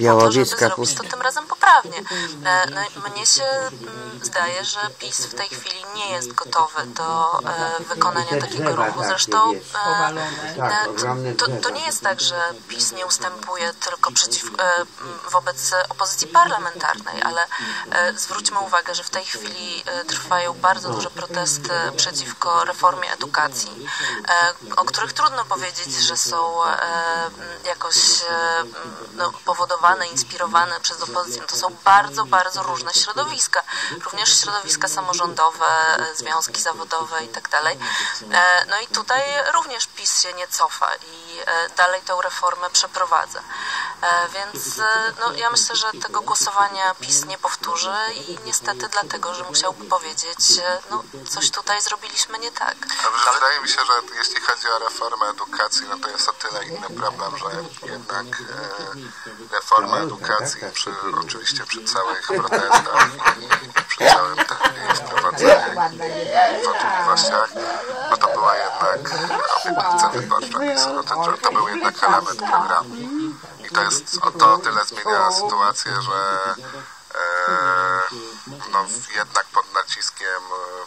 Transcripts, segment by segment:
Białodziecka żeby zrobić to tym razem poprawnie. E, no, mnie się mm, zdaje, że PiS w tej chwili nie jest gotowy do e, wykonania takiego ruchu. Zresztą e, to, to nie jest tak, że PiS nie ustępuje tylko przeciw, wobec opozycji parlamentarnej, ale zwróćmy uwagę, że w tej chwili trwają bardzo duże protesty przeciwko reformie edukacji, o których trudno powiedzieć, że są jakoś no, powodowane, inspirowane przez opozycję. To są bardzo, bardzo różne środowiska. Również środowiska samorządowe, związki zawodowe i tak. E, no i tutaj również PiS się nie cofa i e, dalej tę reformę przeprowadza. E, więc no, ja myślę, że tego głosowania PiS nie powtórzy i niestety dlatego, że musiałby powiedzieć, no coś tutaj zrobiliśmy nie tak. Dobrze, wydaje mi się, że jeśli chodzi o reformę edukacji, no to jest o tyle inny problem, że jednak e, reforma edukacji przy, oczywiście przy całych protestach i przy całym tempie wprowadzeniu wątpliwościach, no to była jednak obietnica wyborcza. No to, to był jednak element programu. I to jest o to tyle zmienia sytuację, że e, no, jednak pod naciskiem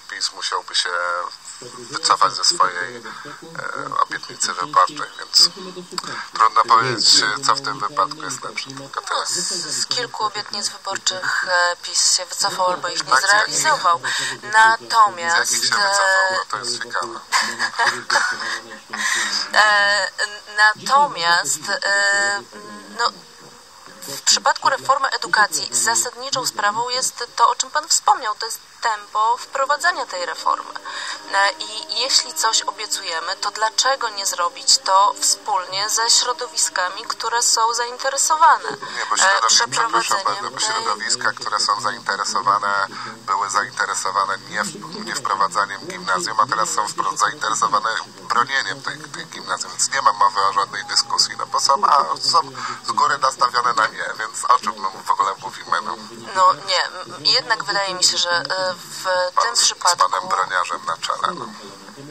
PiS musiałby się wycofać ze swojej e, obietnicy wyborczej, więc trudno powiedzieć, co w tym wypadku jest lepsze. No, z, z, kilku obietnic wyborczych e, PiS się wycofał albo ich nie tak, zrealizował. Natomiast... Z jakich się wycofał? No to jest ciekawe. e, natomiast e, no, w przypadku reformy edukacji zasadniczą sprawą jest to, o czym Pan wspomniał, to jest tempo wprowadzania tej reformy. E, I jeśli coś obiecujemy, to dlaczego nie zrobić to wspólnie ze środowiskami, które są zainteresowane nie, bo środowiska, przeprowadzeniem tej... środowiska, które są zainteresowane, były zainteresowane nie, w, nie wprowadzaniem gimnazjum, a teraz są zainteresowane bronieniem tej, tej gimnazjum, więc nie ma mowy o żadnej dyskusji, no bo są, a, są z góry nastawione na nie, więc o czym my w ogóle mówimy? No, no nie, jednak wydaje mi się, że e, w tym przypadku... Z panem broniarzem na czele. No.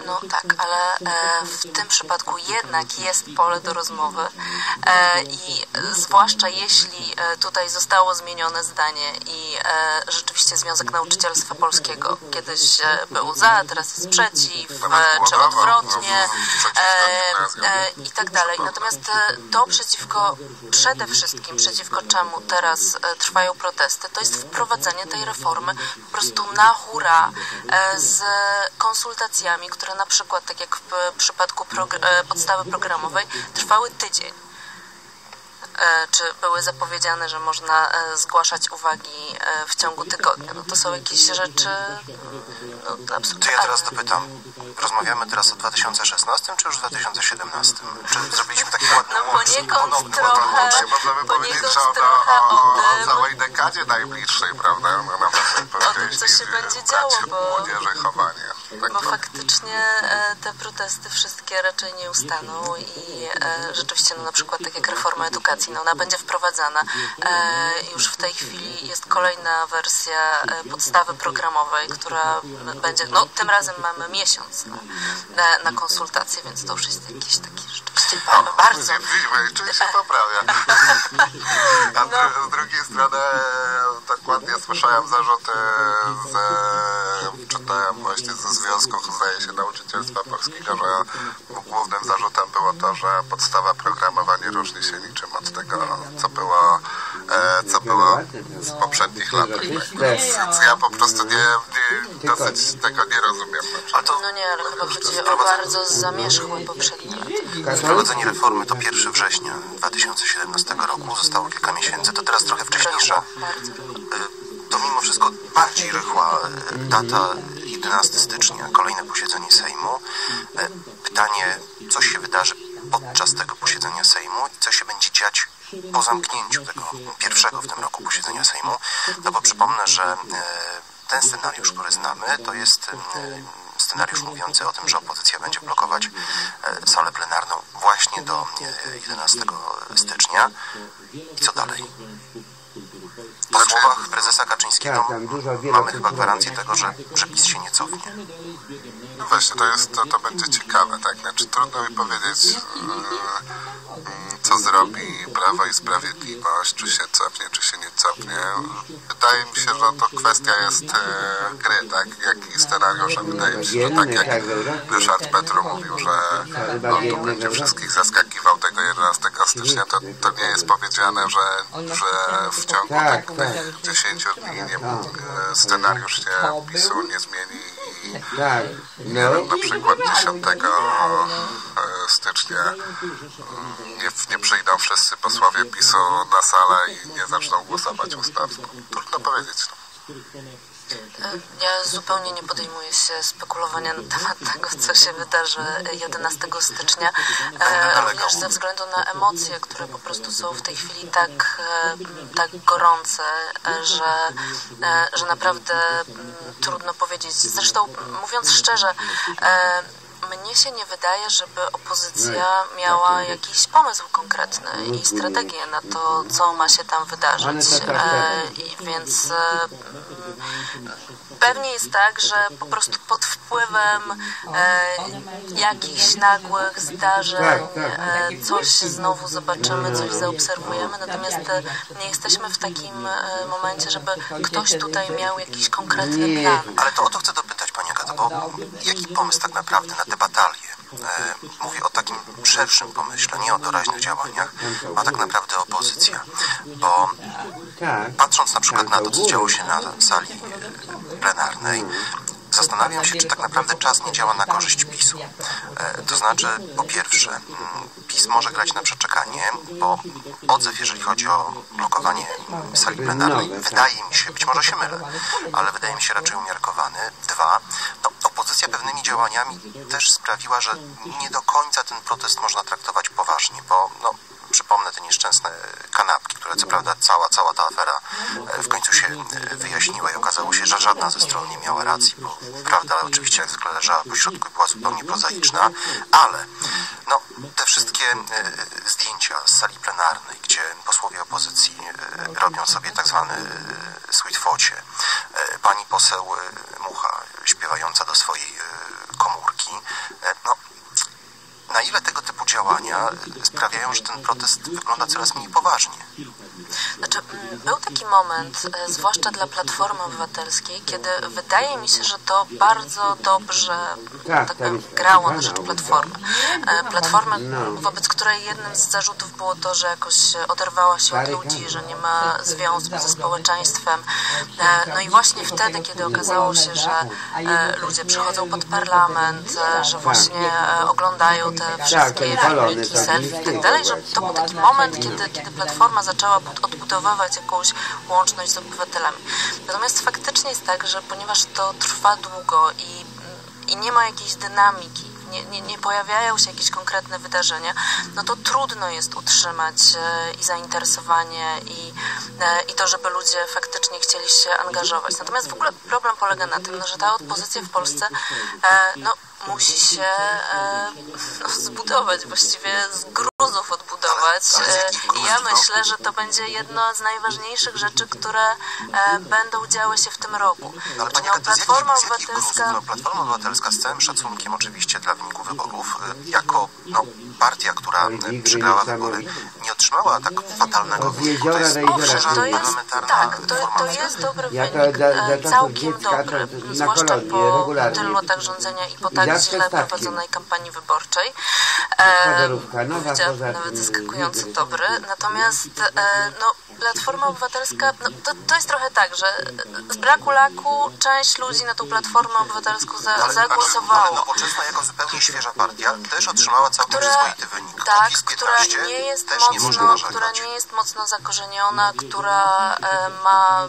No tak, ale e, w tym przypadku jednak jest pole do rozmowy e, i zwłaszcza jeśli e, tutaj zostało zmienione zdanie i rzeczywiście Związek Nauczycielstwa Polskiego kiedyś był za, teraz jest przeciw, czy odwrotnie i tak dalej. Natomiast to przeciwko, przede wszystkim przeciwko czemu teraz trwają protesty, to jest wprowadzenie tej reformy po prostu na hura z konsultacjami, które na przykład, tak jak w przypadku e, podstawy programowej, trwały tydzień. E, czy były zapowiedziane, że można e, zgłaszać uwagi w ciągu tygodnia. No to są jakieś rzeczy no, absolutnie. To ja teraz dopytam. Rozmawiamy teraz o 2016 czy już 2017? Czy zrobiliśmy taki ładny No poniekąd trochę, możemy powiedzieć, że o, o, o całej dekadzie najbliższej, prawda? No, o tym, co się będzie działo, bo... Młodzieży chowanie. Tak bo faktycznie e, te protesty wszystkie raczej nie ustaną i e, rzeczywiście no, na przykład tak jak reforma edukacji, no, ona będzie wprowadzana. E, już w tej chwili jest kolejna wersja podstawy programowej, która będzie, no tym razem mamy miesiąc na, na konsultacje, więc to już jest jakiś taki rzeczywiście bardzo... Czyli się poprawia. A no. z drugiej strony dokładnie słyszałem zarzuty z, czytałem właśnie ze Związku, zdaje się, Nauczycielstwa Polskiego, że głównym zarzutem było to, że podstawa programowa nie różni się niczym w poprzednich latach. Więc ja po prostu nie, nie dosyć tego nie rozumiem. A to, no nie, ale chyba chodzi o bardzo zamierzchłe poprzednie lata. Wprowadzenie reformy to 1 września 2017 roku, zostało kilka miesięcy, to teraz trochę wcześniejsza. To mimo wszystko bardziej rychła data 11 stycznia, kolejne posiedzenie Sejmu. E, pytanie, co się wydarzy podczas tego posiedzenia Sejmu i co się będzie dziać po zamknięciu tego pierwszego w tym roku posiedzenia Sejmu. No bo przypomnę, że e, ten scenariusz, który znamy, to jest e, scenariusz mówiący o tym, że opozycja będzie blokować salę plenarną właśnie do 11 stycznia. I co dalej? Po słowach prezesa Kaczyńskiego mamy chyba gwarancję tego, że, że PiS się nie cofnie. No właśnie, to, jest, to, to będzie ciekawe, tak? Znaczy trudno mi powiedzieć, yy, co zrobi Prawo i Sprawiedliwość, czy się cofnie, czy się nie cofnie. Wydaje mi się, że to kwestia jest e, gry, tak? Jak i scenariusza. Wydaje mi się, że tak jak Ryszard Petru mówił, że on tu będzie wszystkich zaskakiwał tego 11 stycznia, to, to nie jest powiedziane, że, że w ciągu tak, 10 dni nie, scenariusz się PiSu nie zmieni i nie wiem, na przykład 10 stycznia nie, nie przyjdą wszyscy posłowie PiSu na salę i nie zaczną głosować ustaw. Trudno powiedzieć. Ja zupełnie nie podejmuję się spekulowania na temat tego, co się wydarzy 11 stycznia, e, również ze względu na emocje, które po prostu są w tej chwili tak, e, tak gorące, e, że, że naprawdę mm, trudno powiedzieć. Zresztą, mówiąc szczerze, mnie się nie wydaje, żeby opozycja miała jakiś pomysł konkretny i strategię na to, co ma się tam wydarzyć. E, więc e, pewnie jest tak, że po prostu pod wpływem e, jakichś nagłych zdarzeń tak, tak. e, coś znowu zobaczymy, coś zaobserwujemy, natomiast e, nie jesteśmy w takim e, momencie, żeby ktoś tutaj miał jakiś konkretny plan. Ale to o to chcę dopytać Pani Agato, bo jaki pomysł tak naprawdę na tę batalię? E, mówię o takim szerszym pomyśle, nie o doraźnych działaniach, a tak naprawdę opozycja. Bo tak. patrząc na przykład na to, co działo się na sali plenarnej, Zastanawiam się, czy tak naprawdę czas nie działa na korzyść PiSu. E, to znaczy, po pierwsze, mm, PiS może grać na przeczekanie, bo odzew, jeżeli chodzi o blokowanie sali plenarnej, wydaje mi się, być może się mylę, ale wydaje mi się raczej umiarkowany. Dwa, no, opozycja pewnymi działaniami też sprawiła, że nie do końca ten protest można traktować poważnie, bo no, przypomnę te nieszczęsne kanapki, które co prawda cała, cała ta afera e, w końcu się e, wyjaśniła i okazało się, że żadna ze stron nie miała racji, bo prawda oczywiście jak zwykle leżała po środku i była zupełnie prozaiczna, ale no, te wszystkie e, zdjęcia z sali plenarnej, gdzie posłowie opozycji robią sobie tak zwany sweet focie, pani poseł Mucha śpiewająca do swojej komórki, no na ile tego typu działania sprawiają, że ten protest wygląda coraz mniej poważnie? Znaczy, był taki moment, e, zwłaszcza dla Platformy Obywatelskiej, kiedy wydaje mi się, że to bardzo dobrze tak, tak powiem, grało na rzecz Platformy. E, Platformy, no. wobec której jednym z zarzutów było to, że jakoś oderwała się od ludzi, że nie ma związku ze społeczeństwem. E, no i właśnie wtedy, kiedy okazało się, że ludzie przychodzą pod parlament, że właśnie oglądają te wszystkie filmiki, selfie i tak dalej, że to był taki moment, kiedy, kiedy Platforma zaczęła odbudowywać jakąś łączność z obywatelami. Natomiast faktycznie jest tak, że ponieważ to trwa długo i, i nie ma jakiejś dynamiki, nie, nie, nie, pojawiają się jakieś konkretne wydarzenia, no to trudno jest utrzymać e, i zainteresowanie i, e, i to, żeby ludzie faktycznie chcieli się angażować. Natomiast w ogóle problem polega na tym, no, że ta opozycja w Polsce e, no, musi się no, zbudować, właściwie z gruzów odbudować. I ja myślę, że to będzie jedno z najważniejszych rzeczy, które będą działy się w tym roku. Ale Ponieważ Platforma Obywatelska... No, Platforma Obywatelska z całym szacunkiem oczywiście dla wyniku wyborów, jako no, partia, która przegrała wybory, nie otrzymała tak fatalnego wyniku. To jest, owszem, to jest, tak, to, to jest dobry wynik, całkiem dobry, zwłaszcza po, po tylu latach rządzenia i po tak źle prowadzonej kampanii wyborczej. E, nawet zaskakująco dobry. Natomiast e, no, Platforma Obywatelska, no, to, to jest trochę tak, że z braku laku część ludzi na tą Platformę Obywatelską za, ale, zagłosowało. Ale Nowoczesna jako zupełnie świeża partia też otrzymała całkiem która, przyzwoity wynik. Tak, która nie jest mocno, nie która nie jest mocno zakorzeniona, która e, ma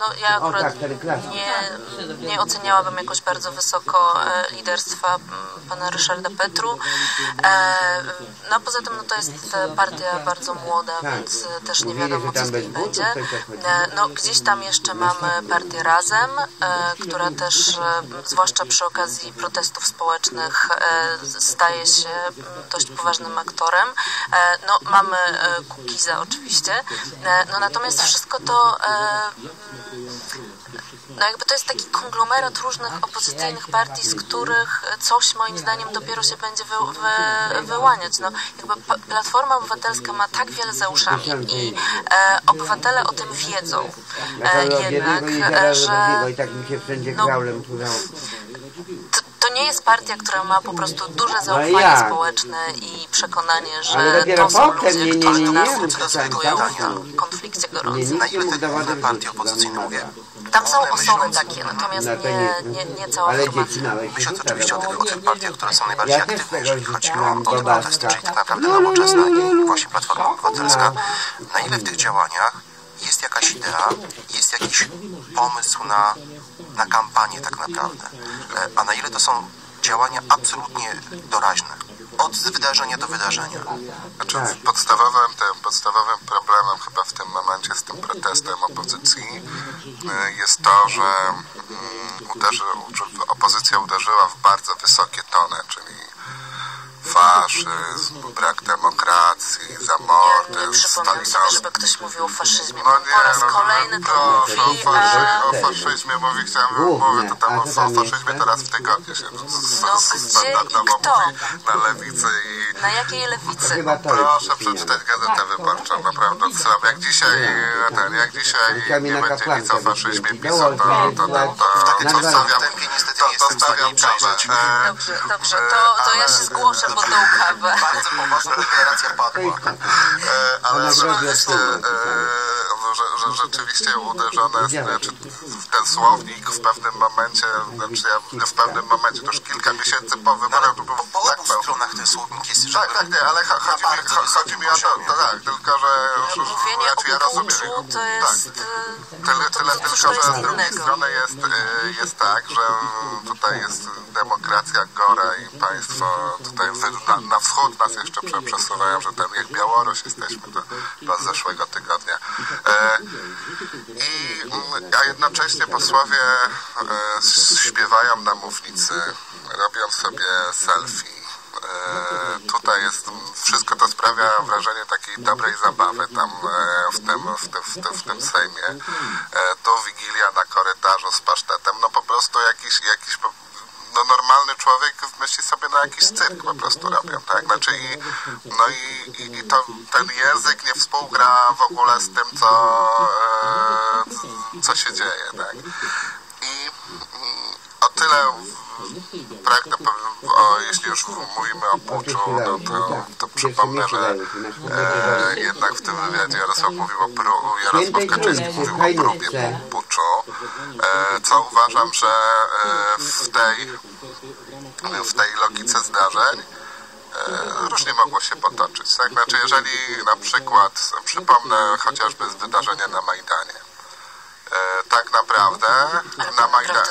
no ja akurat tak, nie, nie oceniałabym jakoś bardzo wysoko e, liderstwa pana Ryszarda Petru. No a poza tym no, to jest partia bardzo młoda, tak. więc też nie wiadomo co z tym będzie. No gdzieś tam jeszcze mamy partię Razem, która też, zwłaszcza przy okazji protestów społecznych, staje się dość poważnym aktorem. No mamy Kukiza oczywiście, no natomiast wszystko to no jakby to jest taki konglomerat różnych opozycyjnych partii, z których coś moim zdaniem dopiero się będzie wy, wy, wyłaniać. No, jakby Platforma Obywatelska ma tak wiele za uszami i e, obywatele o tym wiedzą e, jednak, że no, to nie jest partia, która ma po prostu duże no zaufanie społeczne i przekonanie, że to są ludzie, którzy nas reprezentują w konflikcie gorącym. Na ile te partie opozycyjne mówię? Tam są osoby takie, natomiast nie, nie, nie cała formacja. Myśląc oczywiście o tych, o tych partiach, które są najbardziej aktywne, jeżeli chodzi o, o te protesty, czyli tak naprawdę nowoczesna i właśnie Platforma Obywatelska, na ile w tych działaniach jest jakaś idea, jest jakiś pomysł na, na kampanię tak naprawdę, e, a na ile to są działania absolutnie doraźne od wydarzenia do wydarzenia. Znaczy, podstawowym, tym, podstawowym problemem chyba w tym momencie z tym protestem opozycji y, jest to, że mm, uderzy, opozycja uderzyła w bardzo wysokie tony, czyli faszyzm, brak demokracji, zamordyzm, Stalinizm. żeby ktoś mówił o faszyzmie. No nie, po raz no, kolejny to mówi... O, faszy, o faszyzmie mówi, chciałem mówić, to tam o, o faszyzmie to raz w tygodniu się no, standardowo mówi na lewicy i... Na jakiej lewicy? Proszę przeczytać Gazetę tak, Wyborczą, naprawdę co, jak dzisiaj ten, jak dzisiaj nie będzie nic o faszyzmie pisał, to, to, to, to, to stawiam, to stawiam kawę. Dobrze, dobrze, to, to ja się zgłoszę po tą kawę. Bardzo poważna deklaracja padła. Ale rzeczywiście, e, że, że rzeczywiście uderzone znaczy, w ten słownik w pewnym momencie, znaczy ja w pewnym momencie, to już kilka miesięcy po wyborach, to był po, tak obu stronach ten słownik jest Tak, tak, nie, ale chodzi mi, chodzi mi o to, to tak, tylko że, że, że ja rozumiem. To jest, tak. Tyle, tyle tylko, że z drugiej strony jest, jest tak, że tutaj jest demokracja Gora i państwo tutaj na, na wschód nas jeszcze przesuwają, że tam jak Białoruś jesteśmy do, do zeszłego tygodnia. E, i, a jednocześnie posłowie e, śpiewają na mównicy, robią sobie selfie. E, tutaj jest, wszystko to sprawia wrażenie takiej dobrej zabawy tam e, w tym, w tym, w tym, w tym Sejmie. E, tu Wigilia na korytarzu z pasztetem, no po prostu jakiś, jakiś no normalny człowiek myśli sobie na jakiś cyrk po prostu robią, tak? Znaczy i, no i, i, i to, ten język nie współgra w ogóle z tym, co, e, co się dzieje, tak? I o tyle pragnę jeśli już mówimy o puczu, no to, to przypomnę, że e, jednak w tym wywiadzie Jarosław mówił o pró Jarosław Kaczyński mówił o próbie puczu, e, co uważam, że e, w tej w tej logice zdarzeń e, różnie mogło się potoczyć. Tak? Znaczy, jeżeli na przykład, przypomnę chociażby z wydarzenia na Majdanie, E, tak naprawdę na, Majda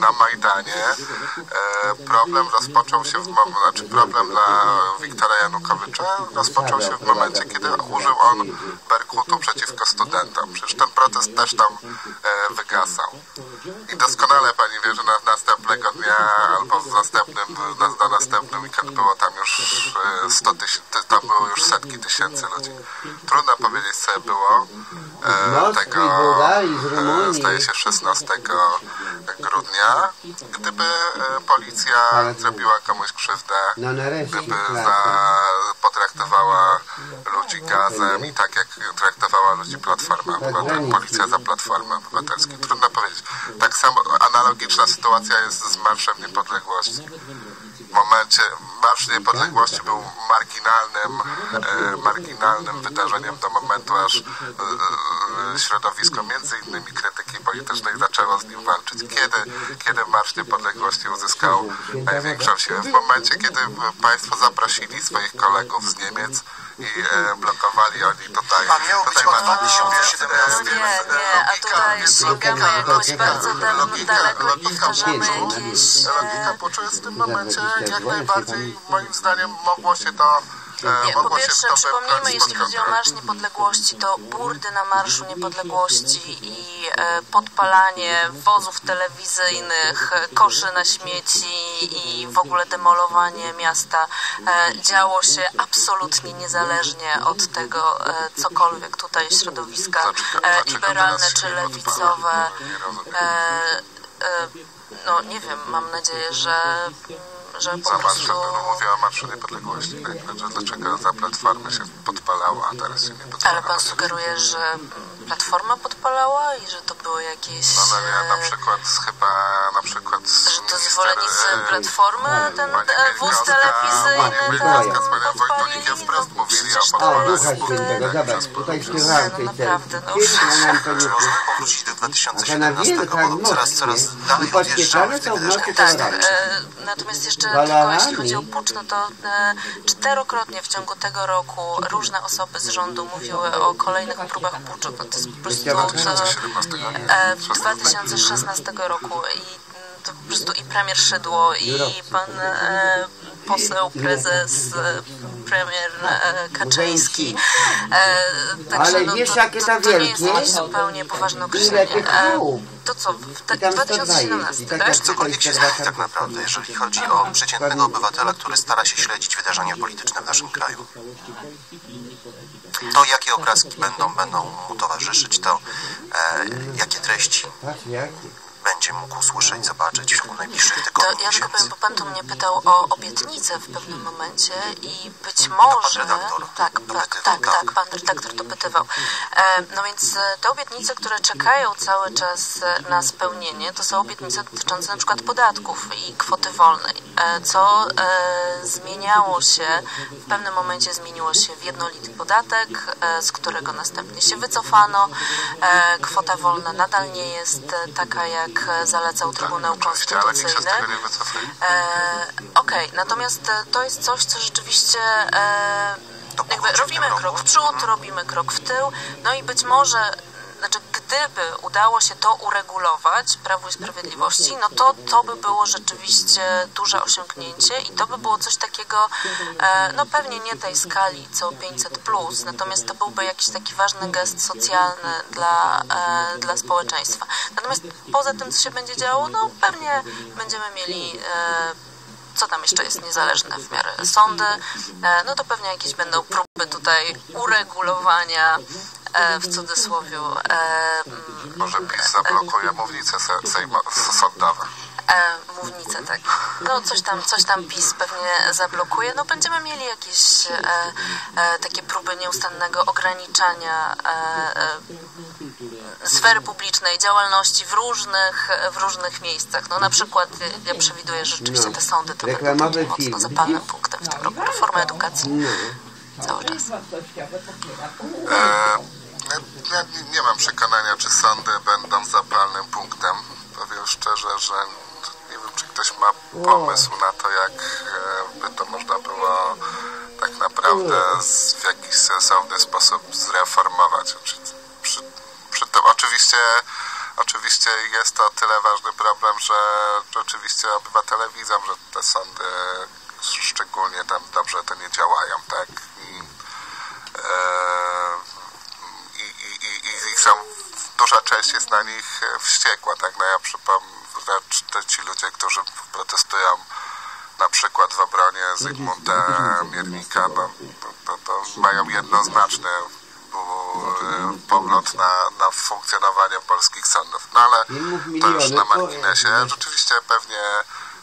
na Majdanie e, problem rozpoczął się w momencie, znaczy problem dla Wiktora Janukowycza rozpoczął się w momencie, kiedy użył on Berkutu przeciwko studentom. Przecież ten protest też tam e, wygasał. I doskonale pani wie, że na następnego dnia albo w następnym, na, na następny weekend było tam już 100 tysięcy, tam było już setki tysięcy ludzi. Trudno powiedzieć, co było tego E, staje się 16 grudnia. Gdyby e, policja zrobiła komuś krzywdę, no, gdyby potraktowała ludzi gazem i tak jak traktowała ludzi Platforma Obywatelska, policja za Platformę Obywatelską. Trudno powiedzieć. Tak samo analogiczna sytuacja jest z Marszem Niepodległości momencie Marsz Niepodległości był marginalnym, e, marginalnym wydarzeniem do momentu, aż e, e, środowisko między innymi krytyki politycznej zaczęło z nim walczyć. Kiedy, kiedy Marsz Niepodległości uzyskał największą siłę? W momencie, kiedy Państwo zaprosili swoich kolegów z Niemiec i e, blokowali oni tutaj. A miał być tutaj od ma- 2017. Nie, nie, a tutaj sięgamy jakoś bardzo dal- daleko i wdrażamy jakieś... Logika jest w tym momencie jak najbardziej, moim zdaniem, mogło się to Nie, po pierwsze, przypomnijmy, jeśli chodzi o. Marsz Niepodległości, to burdy na Marszu Niepodległości i e, podpalanie wozów telewizyjnych, e, koszy na śmieci i w ogóle demolowanie miasta e, działo się absolutnie niezależnie od tego, cokolwiek tutaj środowiska liberalne czy lewicowe. No nie wiem, mam nadzieję, że, że po Za prostu... Mówię o Marszu Niepodległości, tak? że dlaczego za Platformy się podpalało, a teraz się nie podpala. Ale pan sugeruje, że Platforma podpalała i że to były jakieś... No, no nie, na e, przykład chyba, na przykład że to zwolennicy e, Platformy, ten e, wóz Wielkowska z Panią podpalili. No, przecież to jest... E, zobacz, tutaj śpiewałem No tej naprawdę, no. Czy możemy powrócić do A ta na 2017, wielka bo coraz, coraz dalej I odjeżdżamy w tym wydarzeniu. Tak, natomiast jeszcze tylko jeśli chodzi o pucz, no to e, czterokrotnie w ciągu tego roku różne osoby z rządu mówiły o kolejnych próbach puczu. To jest po prostu... To, 2017 e, 2016 roku i mm, to po prostu i premier Szydło i pan e, poseł, prezes, e, premier e, Kaczyński. E, także Ale no, wiesz, to, jakie to, to nie jest wielkie? jakieś zupełnie poważne określenie. E, to co, w te, I tam 102 jest. 2017, I tak tak? Cokolwiek się zmieni tak naprawdę, jeżeli chodzi o przeciętnego obywatela, który stara się śledzić wydarzenia polityczne w naszym kraju. To, jakie obrazki będą, będą mu towarzyszyć, to e, jakie treści. Będzie mógł usłyszeć, zobaczyć w ciągu najbliższych To tygodni, ja tylko powiem, bo pan tu mnie pytał o obietnicę w pewnym momencie i być może... redaktor Tak, tak, tak, tak. pan redaktor dopytywał. E, no więc e, te obietnice, które czekają cały czas e, na spełnienie, to są obietnice dotyczące na przykład podatków i kwoty wolnej, co zmieniało się, w pewnym momencie zmieniło się w jednolity podatek, z którego następnie się wycofano. Kwota wolna nadal nie jest taka, jak e, zalecał Trybunał się z Konstytucyjny. E, Okej, natomiast e, to jest coś, co rzeczywiście e, robimy krok w przód, robimy krok w tył, no i być może znaczy gdyby udało się to uregulować Prawu i Sprawiedliwości, no to to by było rzeczywiście duże osiągnięcie i to by było coś takiego, e, no pewnie nie tej skali co 500+, plus, natomiast to byłby jakiś taki ważny gest socjalny dla, e, dla społeczeństwa. Natomiast poza tym, co się będzie działo, no pewnie będziemy mieli e, co tam jeszcze jest niezależne w miarę sądy, no to pewnie jakieś będą próby tutaj uregulowania w cudzysłowie e, mm, Może PiS zablokuje mównice se- sejmo- sądowe. e, mównicę, tak. No coś tam, coś tam PiS pewnie zablokuje. No będziemy mieli jakieś e, e, takie próby nieustannego ograniczania e, e, sfery publicznej, działalności w różnych, w różnych miejscach. No na przykład e, ja przewiduję, że rzeczywiście te sądy to będą takim mocno zapalnym punktem w tym roku. Reforma edukacji cały czas. E, ja, nie- nie mam przekonania, czy sądy będą zapalnym punktem. Powiem szczerze, że nie wiem, czy ktoś ma pomysł na to, jak e, by to można było tak naprawdę z, w jakiś sensowny sposób zreformować. Przy, przy, przy tym oczywiście Oczywiście jest to tyle ważny problem, że oczywiście obywatele widzą, że te sądy szczególnie tam dobrze to nie działają, tak? I, e, i, i, są, duża część jest na nich wściekła, tak? No ja przypomnę, że te ci ludzie, którzy protestują na przykład w obronie Zygmunta Miernika, bo, bo, bo mają jednoznaczny e, pogląd na, na funkcjonowanie polskich sądów. No ale to już na to- marginesie. Rzeczywiście pewnie,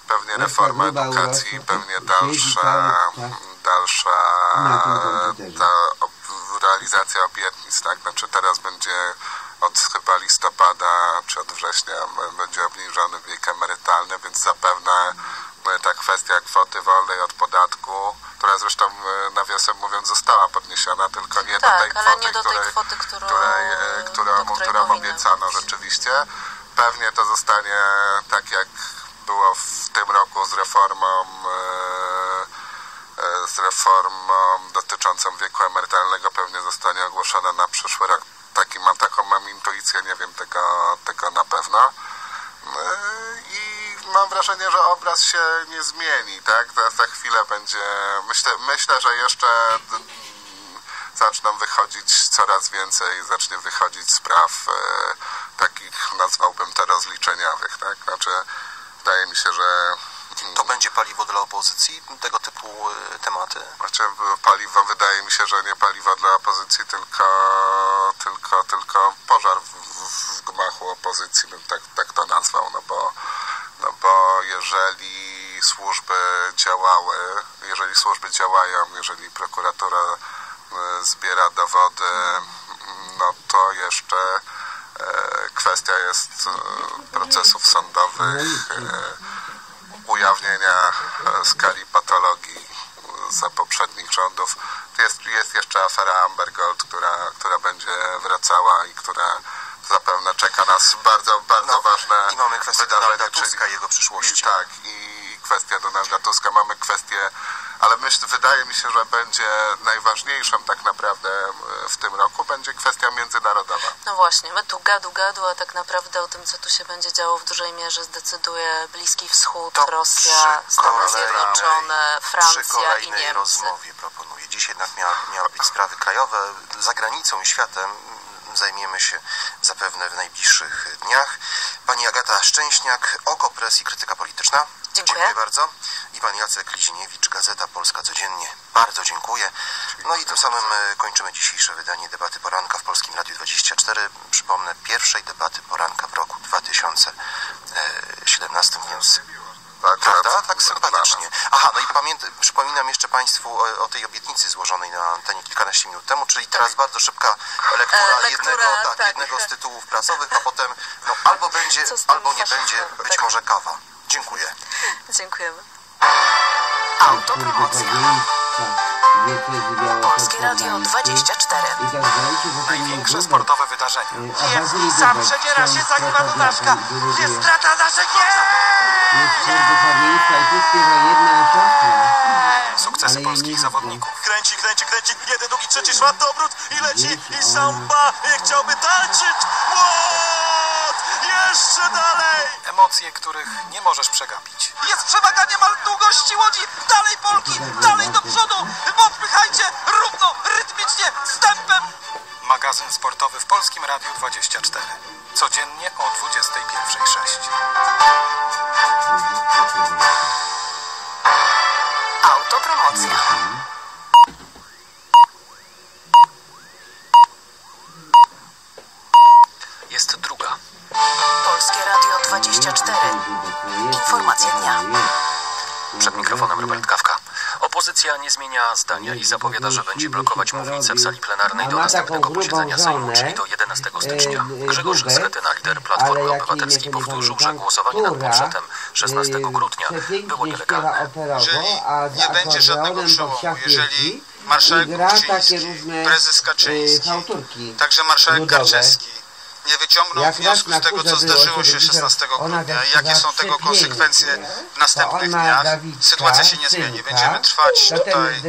pewnie reforma edukacji, pewnie dalsza, czas. dalsza ta realizacja obietnic, tak? Znaczy będzie od chyba listopada czy od września będzie obniżony wiek emerytalny, więc zapewne m, ta kwestia kwoty wolnej od podatku, która zresztą m, nawiasem mówiąc została podniesiona, tylko nie do Tak, tej ale kwoty, nie do tej której, kwoty, którą- której, e, do którą, którą obiecano być. rzeczywiście. Pewnie to zostanie tak jak było w tym roku z reformą e, e, z reformą dotyczącą wieku emerytalnego pewnie zostanie ogłoszona na przyszły rok. Taki mam, taką mam intuicję, nie wiem tego, tego na pewno. Yy, I mam wrażenie, że obraz się nie zmieni, tak? Za, za chwilę będzie, myślę, myślę, że jeszcze mm, zaczną wychodzić coraz więcej, zacznie wychodzić spraw e, takich, nazwałbym to rozliczeniowych, tak? Znaczy, wydaje mi się, że To będzie paliwo dla opozycji, tego typu y, tematy? znaczy paliwo, wydaje mi się, że nie paliwo dla opozycji, tylko, tylko, tylko pożar w, w, gmachu opozycji, bym tak, tak to nazwał, no bo, no bo jeżeli służby działały, jeżeli służby działają, jeżeli prokuratura y, zbiera dowody, no to jeszcze e, kwestia jest procesów sądowych, ujawnienia e, skali patologii e, za poprzednich rządów. Jest, jest jeszcze afera Amber Gold, która, która będzie wracała i która zapewne czeka nas bardzo, bardzo No, ważne I mamy kwestię Donalda Tuska i jego przyszłości. i tak, i kwestia Donalda Tuska. Mamy kwestię, ale myślę, wydaje mi się, że będzie najważniejszą tak naprawdę w tym roku będzie kwestia międzynarodowa. No właśnie, my tu gadu gadu, a tak naprawdę o tym, co tu się będzie działo w dużej mierze zdecyduje Bliski Wschód, To Rosja, Stany Zjednoczone, Przy Francja i Niemcy. rozmowie proponuję. Dziś jednak mia, miały być sprawy krajowe. Za granicą i światem mm, zajmiemy się zapewne w najbliższych dniach. Pani Agata Szczęśniak, Oko Press i Krytyka Polityczna. Dziękuję. bardzo. I pan Jacek Liziniewicz, Gazeta Polska Codziennie. Bardzo dziękuję. No i tym samym e, kończymy dzisiejsze wydanie debaty poranka w Polskim Radiu 24. Przypomnę, pierwszej debaty poranka w roku 2017, więc Tak, Prawda? Tak dla sympatycznie. Aha, no i pamięt, przypominam jeszcze Państwu o, o tej obietnicy złożonej na antenie kilkanaście minut temu, czyli teraz bardzo szybka lektura, E, lektura, jednego, tak, tak. jednego z tytułów prasowych, a potem no, albo będzie, albo nie będzie, być Tak. może kawa. Dziękuję. Dziękujemy. Autopromocja. Polskie Radio 24. Największe sportowe wydarzenie. Pisa przedziera się za nim Dudaszka. Jest strata naszych Sukcesy polskich zawodników. Kręci, kręci, kręci. Jeden, drugi, trzeci, czwarty obrót i leci. I samba chciałby tańczyć. Młot! Jeszcze dalej. Emocje, których nie możesz przegapić. Jest przewaga niemal długości łodzi. Dalej Polki, dalej do przodu. Popychajcie równo, rytmicznie, wstępem. Magazyn sportowy w Polskim Radiu 24. Codziennie o 21.06. Autopromocja. Informacje dnia. Przed mikrofonem Robert Kawka. Opozycja nie zmienia zdania i zapowiada, że będzie blokować mównicę w sali plenarnej do następnego posiedzenia Sejmu, czyli do 11 stycznia. Grzegorz Schetyna, lider Platformy Obywatelskiej, powtórzył, że głosowanie nad budżetem 16 grudnia było nielegalne. Jeżeli nie będzie żadnego przełomu, jeżeli marszałek Kuchciński, prezes Kaczyński, także marszałek Karczewski nie wyciągną Jak wniosku z tego, co zdarzyło się telewizor, 16 ona grudnia, zaśpiewała jakie są tego konsekwencje w następnych dniach, sytuacja się nie zmieni. Będziemy trwać tutaj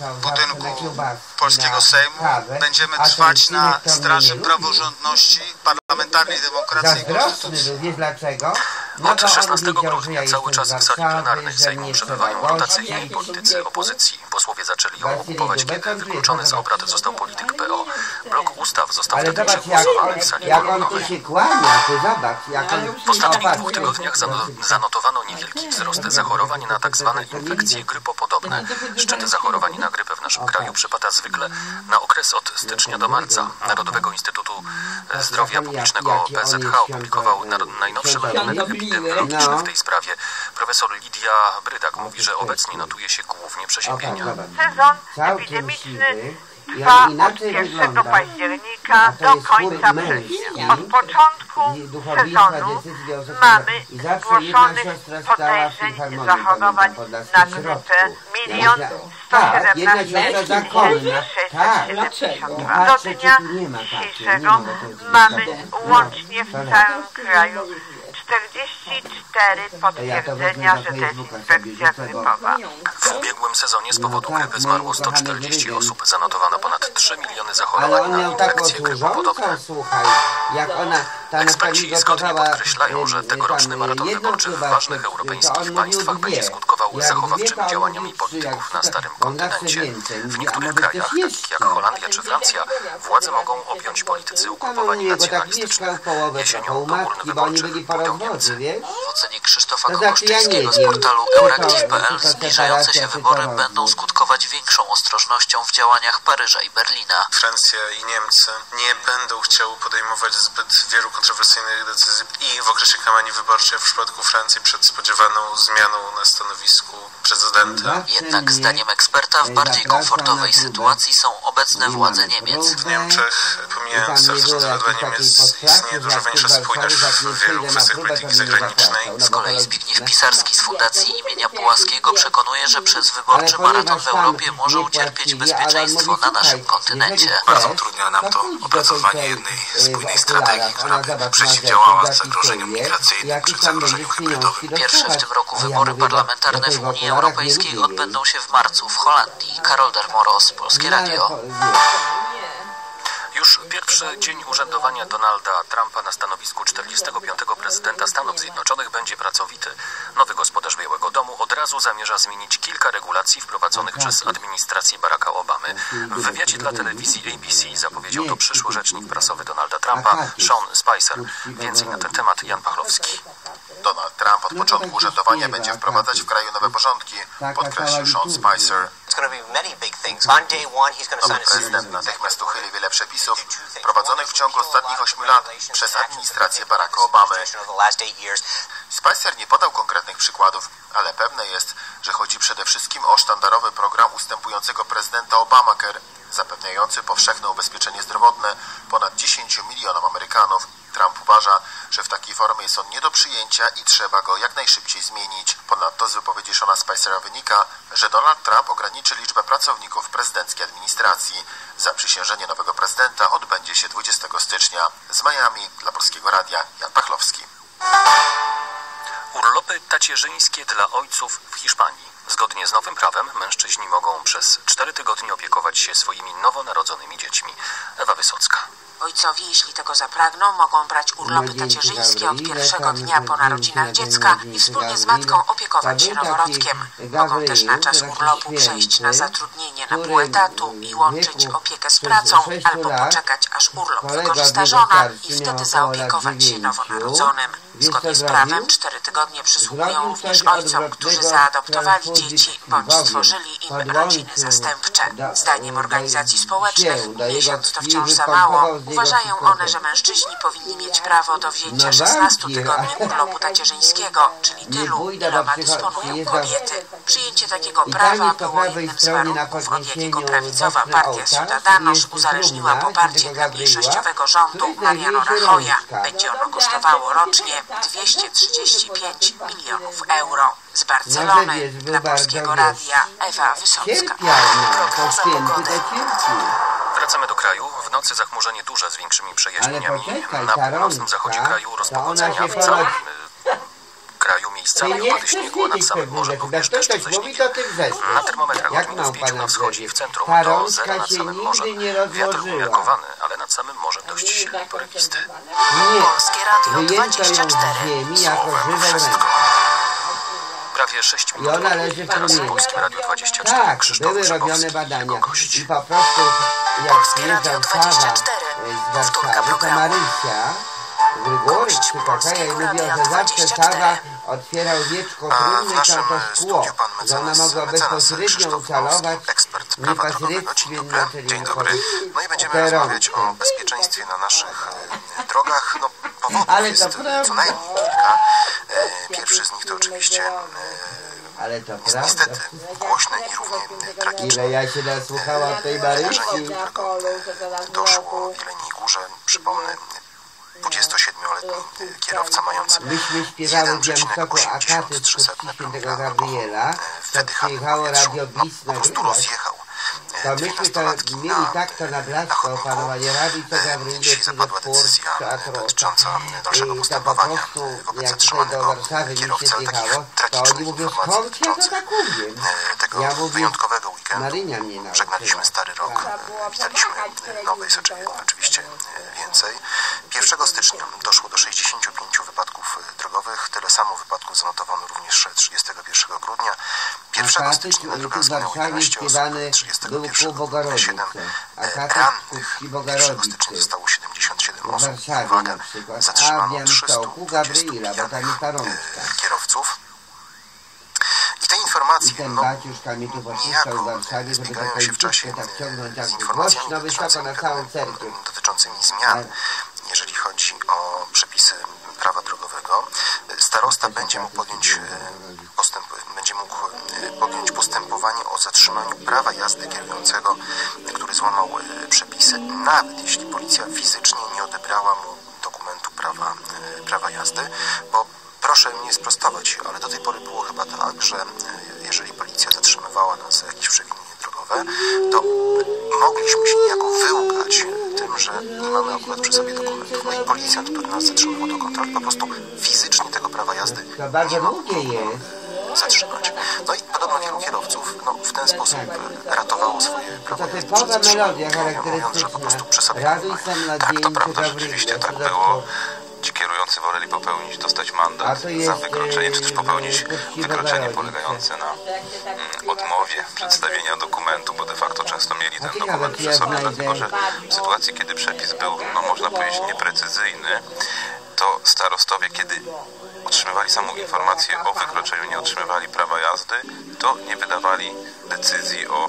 w budynku Polskiego Sejmu. Będziemy trwać na straży praworządności, parlamentarnej demokracji i konstytucji. wiesz dlaczego? No Od to on 16 widział, że grudnia cały czas w sali plenarnej Sejmu przebywają rotacyjni politycy opozycji. Posłowie zaczęli ją okupować, kiedy wykluczony z obrad został polityk PO. Blok ustaw został Ale wtedy zobacz jak przegłosowany w sali jak on tu się kłania, zobacz, jak on W ostatnich dwóch tygodniach zano- zanotowano niewielki wzrost zachorowań na tak zwane infekcje grypopodobne. Szczyt zachorowań na grypę w naszym kraju przypada zwykle na okres od stycznia do marca. Narodowego Instytutu Zdrowia Publicznego PZH opublikował najnowszy meldunek epidemiologiczny w tej sprawie. Profesor Lidia Brydak mówi, że obecnie notuje się głównie przeziębienia. Sezon Całkiem epidemiczny trwa od inaczej 1 wygląda. października do końca września. Od początku sezonu mamy zgłoszonych podejrzeń zachorowań na grypę milion Tak, jedna siostra 117 zakonna. Tak. 672. Do Patrzę, dnia dzisiejszego mamy łącznie w No, całym kraju 44 potwierdzenia, że to jest infekcja grypowa. W ubiegłym sezonie z powodu No tak, grypy zmarło moi kochani 140 ludzie. osób. Zanotowano ponad 3 miliony zachorowań na taką infekcje grypopodobne. Eksperci zgodnie podkreślają, że y, tegoroczny maraton jedną wyborczy w ważnych europejskich państwach będzie skutkował Jak zachowawczymi działaniami polityków na to- starym kontynencie. W niektórych krajach, takich jak Holandia czy Francja, władze mogą objąć politycy ugrupowani tak nacjonalistycznych. połowę Jesienią do urn wyborczych pójdą Niemcy. ocenie Krzysztofa To ja nie Kokoszczyńskiego z portalu to zbliżające się wybory będą skutkować większą ostrożnością w działaniach Paryża i Berlina. Francja i Niemcy nie będą chciały podejmować zbyt wielu kontrowersyjnych decyzji i w okresie kampanii wyborczej w przypadku Francji przed spodziewaną zmianą na stanowisku prezydenta. Jednak zdaniem eksperta w bardziej komfortowej sytuacji są obecne władze Niemiec. W Niemczech, pomijając zawiadła Niemiec, istnieje dużo większa spójność w wielu kwestiach polityki zagranicznej. Z kolei Zbigniew Pisarski z Fundacji imienia Pułaskiego przekonuje, że przez wyborczy maraton w Europie może ucierpieć bezpieczeństwo na naszym kontynencie. Bardzo utrudnia nam to opracowanie jednej spójnej strategii, która by przeciwdziałała zagrożeniom migracyjnym czy zagrożeniom hybrydowym. Pierwsze w tym roku wybory parlamentarne w Unii Europejskiej odbędą się w marcu w Holandii. Karol Dermoros, Polskie Radio. Już pierwszy dzień urzędowania Donalda Trumpa na stanowisku 45. prezydenta Stanów Zjednoczonych będzie pracowity. Nowy gospodarz Białego Domu od razu zamierza zmienić kilka regulacji wprowadzonych przez administrację Baracka Obamy. W wywiadzie dla telewizji ABC zapowiedział to przyszły rzecznik prasowy Donalda Trumpa, Sean Spicer. Więcej na ten temat Jan Pachlowski. Donald Trump od początku urzędowania będzie wprowadzać w kraju nowe porządki, podkreślił Sean Spicer. Nowy prezydent natychmiast uchyli wiele przepisów wprowadzonych w ciągu ostatnich ośmiu lat przez administrację Baracka Obamy. Spicer nie podał konkretnych przykładów, ale pewne jest, że chodzi przede wszystkim o sztandarowy program ustępującego prezydenta Obamacare, zapewniający powszechne ubezpieczenie zdrowotne ponad 10 milionom Amerykanów. Trump uważa, że w takiej formie jest on nie do przyjęcia i trzeba go jak najszybciej zmienić. Ponadto z wypowiedzi Shona Spicera wynika, że Donald Trump ograniczy liczbę pracowników prezydenckiej administracji. Zaprzysiężenie nowego prezydenta odbędzie się 20 stycznia. Z Miami dla Polskiego Radia Jan Pachlowski. Urlopy tacierzyńskie dla ojców w Hiszpanii. Zgodnie z nowym prawem mężczyźni mogą przez cztery tygodnie opiekować się swoimi nowonarodzonymi dziećmi. Ewa Wysocka. Ojcowie, jeśli tego zapragną, mogą brać urlopy tacierzyńskie od pierwszego dnia po narodzinach dziecka i wspólnie z matką opiekować się noworodkiem. Mogą też na czas urlopu przejść na zatrudnienie na pół etatu i łączyć opiekę z pracą, albo poczekać aż urlop wykorzysta żona i wtedy zaopiekować się nowonarodzonym. Zgodnie z prawem cztery tygodnie przysługują również ojcom, którzy zaadoptowali dzieci bądź stworzyli im rodziny zastępcze. Zdaniem organizacji społecznych miesiąc to wciąż za mało. Uważają one, że mężczyźni powinni mieć prawo do wzięcia 16 tygodni urlopu tacierzyńskiego, czyli tylu, iloma dysponują kobiety. Przyjęcie takiego prawa było jednym z warunków, od jakiego prawicowa partia Ciudadanos uzależniła poparcie dla mniejszościowego rządu Mariano Rajoya. Będzie ono kosztowało rocznie 235 milionów euro. Z Barcelony dla Polskiego Radia Ewa Wysocka. Prognoza pogody. Wracamy do kraju. W nocy zachmurzenie duże z większymi przejaśnieniami. poczekaj, Na północnym zachodzie kraju rozpogodzenia. ona W się całym y, kraju miejscami nie opady śniegu, a nad samym morzem również Jak deszcz ktoś ze śniegiem. Na termometrach Jak od minus małpa 5 na wschodzie drzewie. w centrum do zera nad się samym nigdy morzem. nie Wiatr rozłożyła. umiarkowany, ale nad samym morzem dość silny porywisty. Nie, Polskie Radio wyjęto ją z 24. ziemi jako Słowem wszystko. Prawie 6 I minut. ona leży w Teraz w. Polskim Radiu 24 Tak, Krzysztof były robione i badania. I po prostu jak Polskie Sawa 24. z Warszawy, to. Marysia Grygory mówiła, Radia że zawsze 24. Sawa otwierał wieczko trumny, naszym tam to e, szkło, że ona mogła bezpośrednio ucalować niepośrednio, Dzień dobry. No i będziemy te rozmawiać o bezpieczeństwie na naszych e, drogach. No, powodów Ale jest co najmniej kilka. E, Pierwszy z nich to oczywiście e, Ale to jest prawda. niestety głośne i równie tragiczne Ile ja się nasłuchałam tej Marysi. doszło w Jeleniej Górze. Przypomnę, 27-letni kierowca mający Myśmy śpiewały w Białymstoku 1,8 akaty z tysiąc Czci Świętego Gabriela, w to wydychanym przyjechało. Radio Bis po prostu rozjechał To myśmy to mieli tak to na co Gawrynie Dzisiaj zapadła decyzja dotycząca dalszego I to po prostu, jak tutaj do Warszawy mi się zjechało, to oni mówią, skąd ja to tak umiem? e, Ja mówię. Marynia mnie nauczyła. Żegnaliśmy stary rok, e, witaliśmy nowy, jest oczy- oczywiście e, więcej. 1 stycznia doszło do 65 wypadków e, drogowych, tyle samo wypadków zanotowano również 31 grudnia. 1 Akaty stycznia na drogach zginęło Warszawie 11 osób, śpiewany był 31 ku Bogorodicy. 7 Akaty rannych. ku 1 Bogorodicy. stycznia zostało 77 W osób. Warszawie Uwaga, na przykład. A zatrzymano wiem to ku Gabriela, 320 bo tam jest ta rączka. e, kierowców. I te informacje, I ten no, żeby zbiegają się w czasie tak ciągnąć z jak informacjami głośno, wysoko na dotyczącymi, dotyczącymi zmian, jeżeli chodzi o przepisy prawa drogowego. Starosta będzie mógł podjąć e, postęp, będzie mógł e, podjąć postępowanie o zatrzymaniu prawa jazdy kierującego, który złamał e, przepisy, nawet jeśli policja fizycznie nie odebrała mu dokumentu prawa, prawa jazdy, bo proszę mnie sprostować, ale do tej pory było chyba tak, że jeżeli policja zatrzymywała nas za jakieś przewinienie drogowe, to mogliśmy się niejako wyłgać tym, że nie mamy akurat przy sobie dokumentów. No i policjant, który nas zatrzymywał do kontroli, po prostu fizycznie tego prawa jazdy To bardzo długie jest. zatrzymać. No i podobno wielu kierowców no, w ten sposób e, ratowało swoje prawo jazdy przed zatrzymaniem, mówiąc, że po prostu przy sobie nie mają. Tak, to prawda, rzeczywiście tak było. Kierujący woleli popełnić, dostać mandat za wykroczenie, czy też popełnić e, poczciwa wykroczenie polegające na mm, odmowie przedstawienia dokumentu, bo de facto często mieli ten dokument przy sobie, dlatego że w sytuacji, kiedy przepis był, no można powiedzieć, nieprecyzyjny, to starostowie, kiedy otrzymywali samą informację o wykroczeniu, nie otrzymywali prawa jazdy, to nie wydawali decyzji o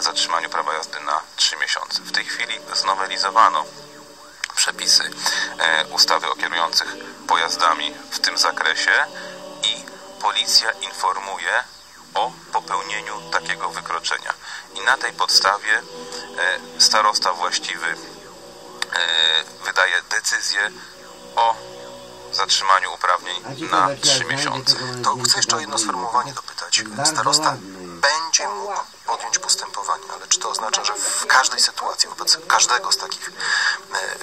zatrzymaniu prawa jazdy na 3 miesiące. W tej chwili znowelizowano przepisy e, ustawy o kierujących pojazdami w tym zakresie i policja informuje o popełnieniu takiego wykroczenia. I na tej podstawie e, starosta właściwy e, wydaje decyzję o zatrzymaniu uprawnień na ciekawe, czy ja 3 znajdę miesiące. To chcę jeszcze o jedno sformułowanie dopytać. Starosta będzie mógł podjąć postępowanie, ale czy to oznacza, że w każdej sytuacji wobec każdego z takich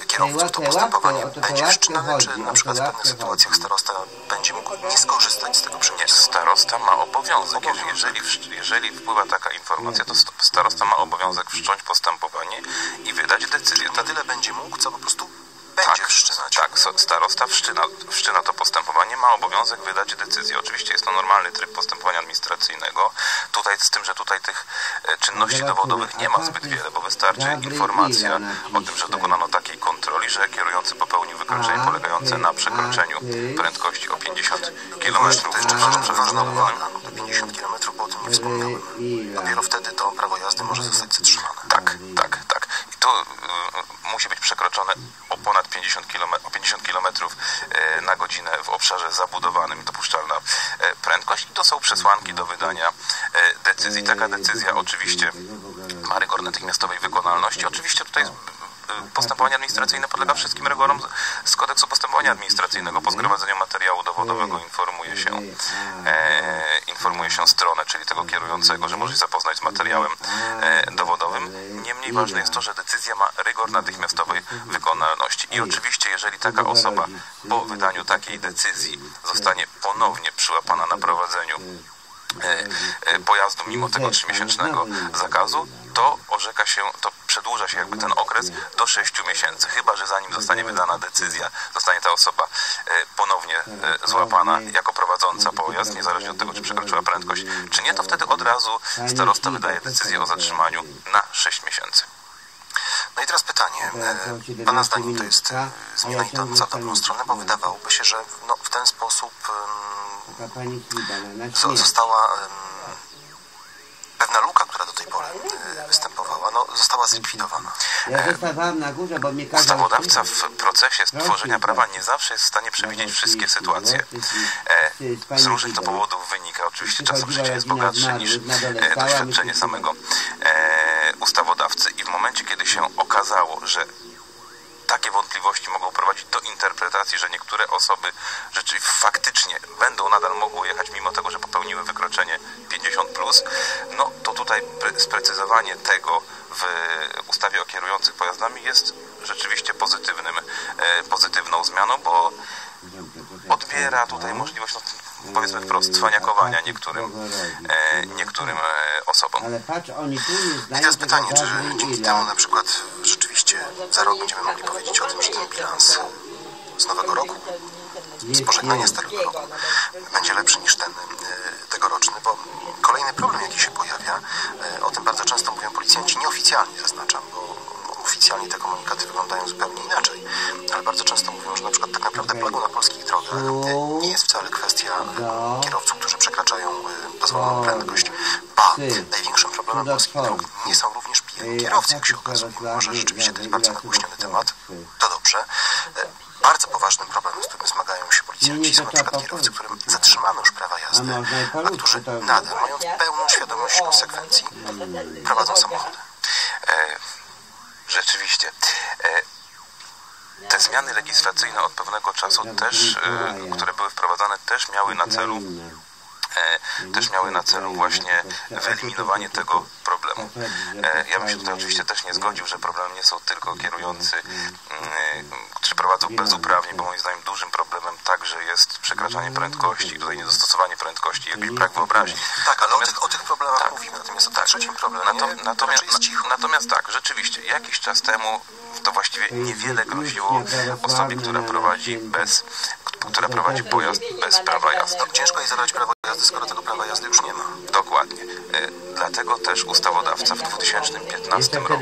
e, kierowców to postępowanie będzie wszczynane, czy na przykład w pewnych sytuacjach starosta będzie mógł nie skorzystać z tego Nie, przepisu? starosta ma obowiązek. Jeżeli, jeżeli, wsz- jeżeli wpływa taka informacja, to st- starosta ma obowiązek wszcząć postępowanie i wydać decyzję. Na tyle będzie mógł, co po prostu będzie wszczynać. Tak, starosta wszczyna, wszczyna to postępowanie, ma obowiązek wydać decyzję. Oczywiście jest to normalny tryb postępowania administracyjnego. Tutaj z tym, że tutaj tych e, czynności dowodowych nie ma zbyt tak wiele, bo wystarczy informacja o tym, że dokonano takiej kontroli, że kierujący popełnił wykroczenie polegające na przekroczeniu prędkości o 50 km. To jeszcze przepraszam, ważna uwaga. Do 50 km, bo o tym nie wspomniałem. Dopiero wtedy to prawo jazdy może zostać zatrzymane. Tak, tak, tak. I to y, musi być przekroczone o ponad 50 km, o 50 km na godzinę w obszarze zabudowanym dopuszczalna y, prędkość i to są przesłanki do wydania y, decyzji. Taka decyzja oczywiście ma rygor natychmiastowej wykonalności. Oczywiście tutaj postępowanie administracyjne podlega wszystkim rygorom z- kodeksu postępowania administracyjnego. Po zgromadzeniu materiału dowodowego informuje się e, informuje się stronę, czyli tego kierującego, że może się zapoznać z materiałem e, dowodowym. Niemniej ważne jest to, że decyzja ma rygor natychmiastowej wykonalności. I oczywiście, jeżeli taka osoba po wydaniu takiej decyzji zostanie ponownie przyłapana na prowadzeniu pojazdu mimo tego trzymiesięcznego zakazu, to orzeka się, to przedłuża się jakby ten okres do 6 miesięcy. Chyba, że zanim zostanie wydana decyzja, zostanie ta osoba e, ponownie e, złapana jako prowadząca pojazd, niezależnie od tego, czy przekroczyła prędkość, czy nie, to wtedy od razu starosta wydaje decyzję o zatrzymaniu na 6 miesięcy. No i teraz pytanie. E, Pana zdaniem to jest e, zmiana idąca w dobrą stronę, bo wydawałoby się, że no, w ten sposób śmierć. została em, pewna luka, która do tej pory e, występowała, no, została zlikwidowana. Ja zostawałem na górze, bo mnie kazał... Ustawodawca w procesie stworzenia prawa nie zawsze jest w stanie przewidzieć wszystkie sytuacje. E, z różnych to powodów wynika. Oczywiście czasem życie jest bogatsze niż e, doświadczenie samego e, ustawodawcy. I w momencie, kiedy się okazało, że takie wątpliwości mogą prowadzić do interpretacji, że niektóre osoby rzeczywiście faktycznie będą nadal mogły jechać, mimo tego, że popełniły wykroczenie 50, plus, no to tutaj pre- sprecyzowanie tego w ustawie o kierujących pojazdami jest rzeczywiście pozytywnym, pozytywną zmianą, bo odbiera tutaj możliwość, no, powiedzmy wprost, cwaniakowania niektórym, e, niektórym e, osobom. I teraz pytanie, czy dzięki temu na przykład rzeczywiście za rok będziemy mogli powiedzieć o tym, że ten bilans z nowego roku, z pożegnania starego roku, będzie lepszy niż ten e, tegoroczny, bo kolejny problem, jaki się pojawia, o tym bardzo często mówią policjanci, nieoficjalnie zaznaczam, bo oficjalnie te komunikaty wyglądają zupełnie inaczej, ale bardzo często mówią, że na przykład tak naprawdę plagą na polskich drogach nie jest wcale kwestia kierowców, którzy przekraczają dozwoloną prędkość, ba, największym problemem polskich dróg nie są również kierowcy, jak się okazuje. Może rzeczywiście to jest bardzo nagłośniony temat, to dobrze. Bardzo poważnym problemem, z którym zmagają się policjanci, są na przykład kierowcy, którym zatrzymamy już prawa jazdy, a którzy nadal, mając pełną świadomość konsekwencji, prowadzą samochody. Rzeczywiście. Te zmiany legislacyjne od pewnego czasu też, które były wprowadzane, też miały na celu też miały na celu właśnie wyeliminowanie tego problemu. Ja bym się tutaj oczywiście też nie zgodził, że problemem nie są tylko kierujący, którzy prowadzą bez uprawnień, bo moim zdaniem dużym problemem także jest przekraczanie prędkości, tutaj niedostosowanie prędkości, jakiś brak wyobraźni. Tak, ale natomiast, o, tych, o tych problemach tak, mówimy, natomiast o tak, trzecim problemie natomiast, natomiast, natomiast tak, rzeczywiście, jakiś czas temu to właściwie niewiele groziło osobie, która prowadzi bez która prowadzi pojazd bez prawa jazdy. Ciężko jest zabrać prawo jazdy, skoro tego prawa jazdy już nie ma. Dokładnie. Dlatego też ustawodawca w 2015 roku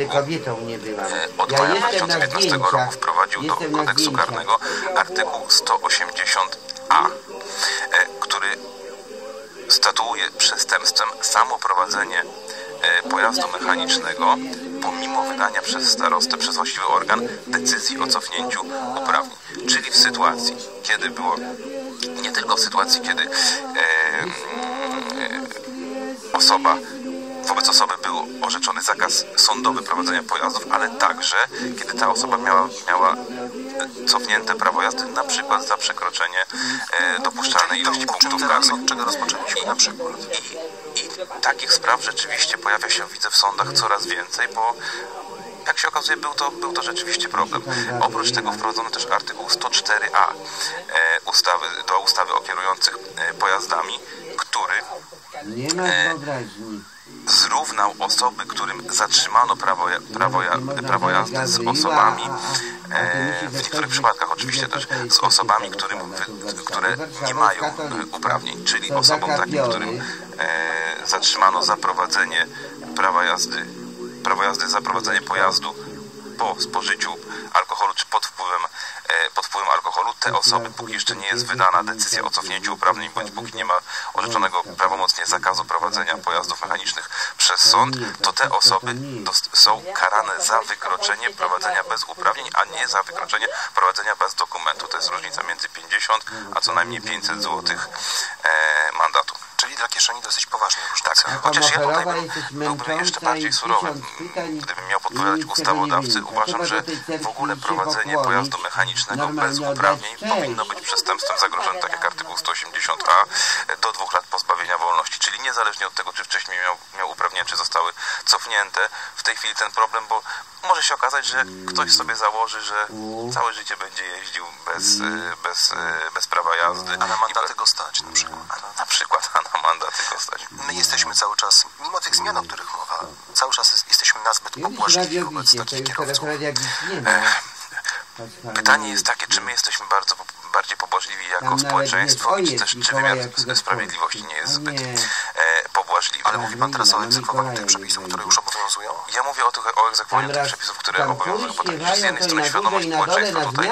od maja 2015 roku wprowadził do kodeksu karnego artykuł 180a, który statuuje przestępstwem samoprowadzenie pojazdu mechanicznego pomimo wydania przez starostę, przez właściwy organ decyzji o cofnięciu uprawnień. Czyli w sytuacji, kiedy było, nie tylko w sytuacji, kiedy e, e, osoba wobec osoby był orzeczony zakaz sądowy prowadzenia pojazdów, ale także kiedy ta osoba miała, miała cofnięte prawo jazdy, na przykład za przekroczenie e, dopuszczalnej ilości punktów karnych. Od czego rozpoczęliśmy na przykład. I, I takich spraw rzeczywiście pojawia się, widzę, w sądach coraz więcej, bo jak się okazuje, był to, był to rzeczywiście problem. Oprócz tego wprowadzono też artykuł 104a e, ustawy, do ustawy o kierujących e, pojazdami, który e, zrównał osoby, którym zatrzymano prawo, prawo, prawo jazdy z osobami, e, w niektórych przypadkach oczywiście też z osobami, którym, które nie mają uprawnień, czyli osobom takim, którym e, zatrzymano za prowadzenie prawa jazdy, prawo jazdy za prowadzenie pojazdu po spożyciu alkoholu czy pod wpływem, e, pod wpływem alkoholu, te osoby, póki jeszcze nie jest wydana decyzja o cofnięciu uprawnień, bądź póki nie ma orzeczonego prawomocnie zakazu prowadzenia pojazdów mechanicznych przez sąd, to te osoby są karane za wykroczenie prowadzenia bez uprawnień, a nie za wykroczenie prowadzenia bez dokumentu. To jest różnica między 50 a co najmniej 500 zł e, mandatu. Czyli dla kieszeni dosyć poważna różnica. Tak, chociaż ja tutaj bym, byłbym jeszcze bardziej surowy, gdybym miał podpowiadać ustawodawcy. Uważam, że w ogóle prowadzenie pojazdu mechanicznego bez uprawnień powinno być przestępstwem zagrożonym, tak jak artykuł 180a, do dwóch lat pozbawienia niezależnie od tego, czy wcześniej miał, miał uprawnienia, czy zostały cofnięte, w tej chwili ten problem, bo może się okazać, że ktoś sobie założy, że całe życie będzie jeździł bez, bez, bez prawa jazdy. A na mandaty go stać na przykład. A na, na przykład, a na mandaty go stać. My jesteśmy cały czas, mimo tych zmian, o których mowa, cały czas jesteśmy nazbyt pobłażliwi wobec takich kierowców. Pytanie jest takie, czy my jesteśmy bardzo bardziej pobłażliwi jako społeczeństwo, czy też czy wymiar sprawiedliwości nie jest zbyt e, pobłażliwy. Ale mówi Pan teraz o egzekwowaniu tych przepisów, które już obowiązują? Ja mówię o, tych, o egzekwowaniu tych przepisów, które obowiązują, bo tak, z jednej strony świadomość społeczeństwa tutaj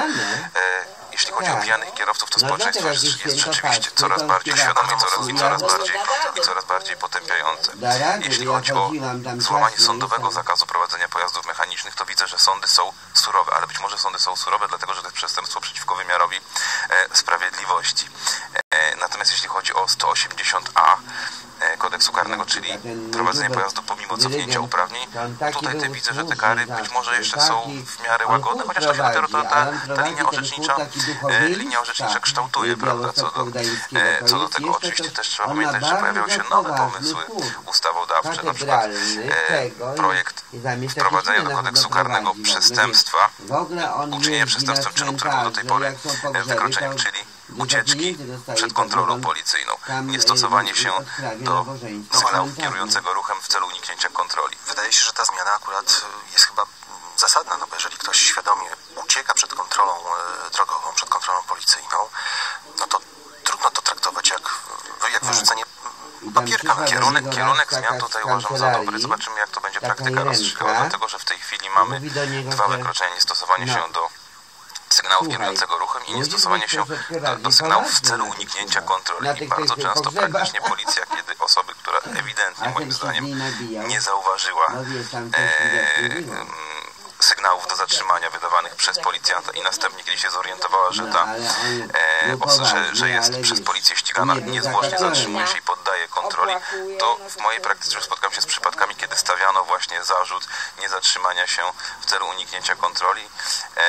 jeśli chodzi o pijanych kierowców, to społeczeństwo jest, rzeczywiście coraz bardziej świadome i coraz, i coraz bardziej i coraz bardziej potępiające. Jeśli chodzi o złamanie sądowego zakazu prowadzenia pojazdów mechanicznych, to widzę, że sądy są surowe, ale być może sądy są surowe, dlatego że to jest przestępstwo przeciwko wymiarowi e, sprawiedliwości. E, natomiast jeśli chodzi o 180a kodeksu karnego, czyli prowadzenie pojazdu pomimo cofnięcia uprawnień, tutaj te widzę, że te kary być może jeszcze są w miarę łagodne, chociaż dopiero ta, ta, ta linia orzecznicza e, linia orzecznicza kształtuje, prawda, co do, e, co do tego. Oczywiście też trzeba pamiętać, że pojawiają się nowe pomysły ustawodawcze, na przykład e, projekt wprowadzenia do kodeksu karnego przestępstwa, uczynienie przestępstwem czynu, który był do tej pory wykroczeniem, czyli ucieczki przed kontrolą policyjną, niestosowanie się do sygnałów kierującego ruchem w celu uniknięcia kontroli. Wydaje się, że ta zmiana akurat jest chyba zasadna, no bo jeżeli ktoś świadomie ucieka przed kontrolą e, drogową, przed kontrolą policyjną, no to trudno to traktować jak, jak wyrzucenie papierka. Kierunek, kierunek zmian tutaj uważam za dobry. Zobaczymy, jak to będzie praktyka rozstrzygała, dlatego że w tej chwili mamy dwa wykroczenia, niestosowanie się no. do sygnałów kierującego ruchem i niestosowanie się do, do sygnałów w celu uniknięcia kontroli. I bardzo często praktycznie policja, kiedy osoby, która ewidentnie moim zdaniem nie zauważyła e, sygnałów do zatrzymania wydawanych przez policjanta i następnie, kiedy się zorientowała, że ta e, że, że jest przez policję ścigana, niezwłocznie zatrzymuje się. i poddaje kontroli, to w mojej praktyce spotkałem się z przypadkami, kiedy stawiano właśnie zarzut niezatrzymania się w celu uniknięcia kontroli, e,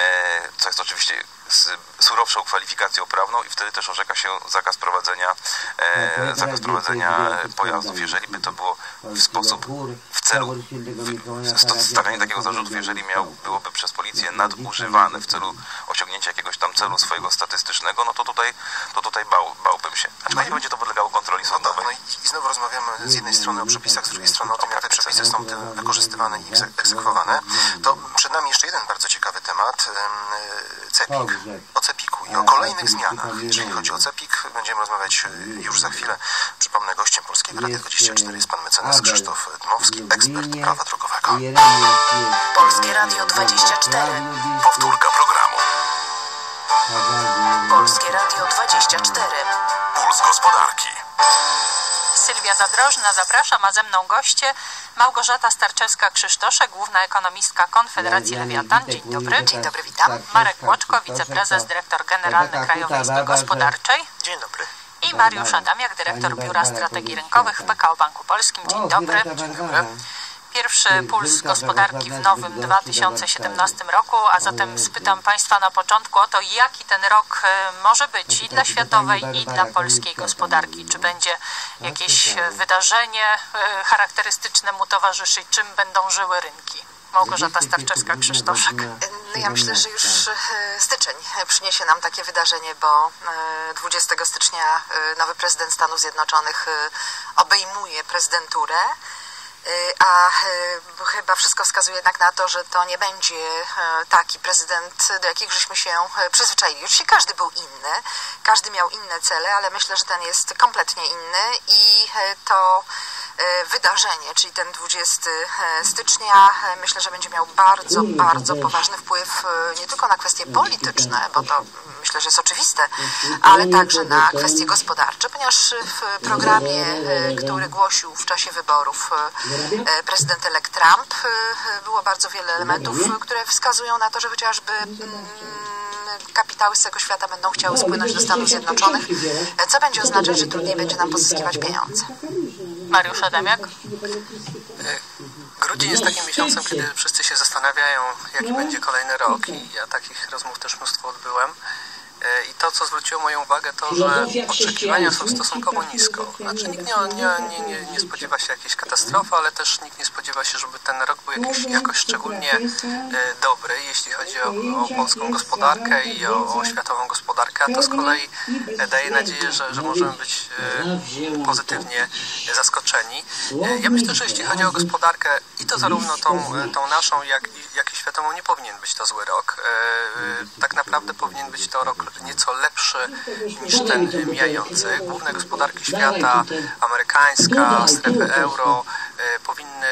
co jest oczywiście z surowszą kwalifikacją prawną i wtedy też orzeka się zakaz prowadzenia, e, zakaz prowadzenia pojazdów, jeżeli by to było w sposób, celu stawiania takiego zarzutu, jeżeli miał, byłoby przez policję nadużywane w celu osiągnięcia jakiegoś tam celu swojego statystycznego, no to tutaj, to tutaj bał, bałbym się. Aczkolwiek będzie to podlegało kontroli sądowej. No, i, i znowu rozmawiamy z jednej strony o przepisach, z drugiej strony o tym, jak te przepisy są wykorzystywane i egzekwowane. To przed nami jeszcze jeden bardzo ciekawy temat, CEPIK o CEPIK-u i o kolejnych zmianach. Jeżeli chodzi o CEPIK, będziemy rozmawiać e, już za chwilę. Przypomnę, gościem Polskiego Radia 24 jest pan mecenas Krzysztof Dmowski, ekspert prawa drogowego. Polskie Radio 24. Powtórka programu. Polskie Radio 24. Puls gospodarki. Sylwia Zadrożna zapraszam, a ze mną goście Małgorzata Starczewska-Krzysztoszek, główna ekonomistka Konfederacji Lewiatan. Dzień dobry. Dzień dobry, witam. Marek Łoczko, wiceprezes, dyrektor generalny Krajowej Izby Gospodarczej. Dzień dobry. I Mariusz Adamiak, dyrektor Biura Strategii Rynkowych w PKO Banku Polskim. Dzień dobry. Dzień dobry. Pierwszy puls gospodarki w nowym 2017 roku, a zatem spytam Państwa na początku o to, jaki ten rok e, może być i dla światowej, i dla polskiej gospodarki. Czy będzie jakieś wydarzenie e, charakterystyczne mu towarzyszyć, czym będą żyły rynki? Małgorzata Starczewska-Krzysztoszek. No ja myślę, że już e, styczeń przyniesie nam takie wydarzenie, bo 20 stycznia nowy prezydent Stanów Zjednoczonych obejmuje prezydenturę. A chyba wszystko wskazuje jednak na to, że to nie będzie taki prezydent, do jakich żeśmy się przyzwyczaili. Oczywiście każdy był inny, każdy miał inne cele, ale myślę, że ten jest kompletnie inny i to wydarzenie, czyli ten 20 stycznia, myślę, że będzie miał bardzo, bardzo poważny wpływ nie tylko na kwestie polityczne, bo to myślę, że jest oczywiste, ale także na kwestie gospodarcze, ponieważ w programie, który głosił w czasie wyborów E, prezydent elekt Trump. E, było bardzo wiele elementów, które wskazują na to, że chociażby mm, kapitały z całego świata będą chciały spłynąć do Stanów Zjednoczonych, e, co będzie oznaczać, że trudniej będzie nam pozyskiwać pieniądze. Mariusz Adamiak? Grudzień jest takim miesiącem, kiedy wszyscy się zastanawiają, jaki będzie kolejny rok i ja takich rozmów też mnóstwo odbyłem. E, I to, co zwróciło moją uwagę, to, że oczekiwania są stosunkowo nisko. Znaczy nikt nie, nie, nie, nie spodziewa się jakiejś katastrofy, ale też nikt nie spodziewa się, żeby ten rok był jakiś, jakoś szczególnie e, dobry, jeśli chodzi o, o polską gospodarkę i o, o, światową gospodarkę, a to z kolei daje nadzieję, że, że możemy być e, pozytywnie zaskoczeni. Ja myślę, że jeśli chodzi o gospodarkę i to zarówno tą, tą naszą, jak, jak i światową, nie powinien być to zły rok. Tak naprawdę powinien być to rok nieco lepszy niż ten mijający. Główne gospodarki świata, amerykańska, strefy euro, e, powinny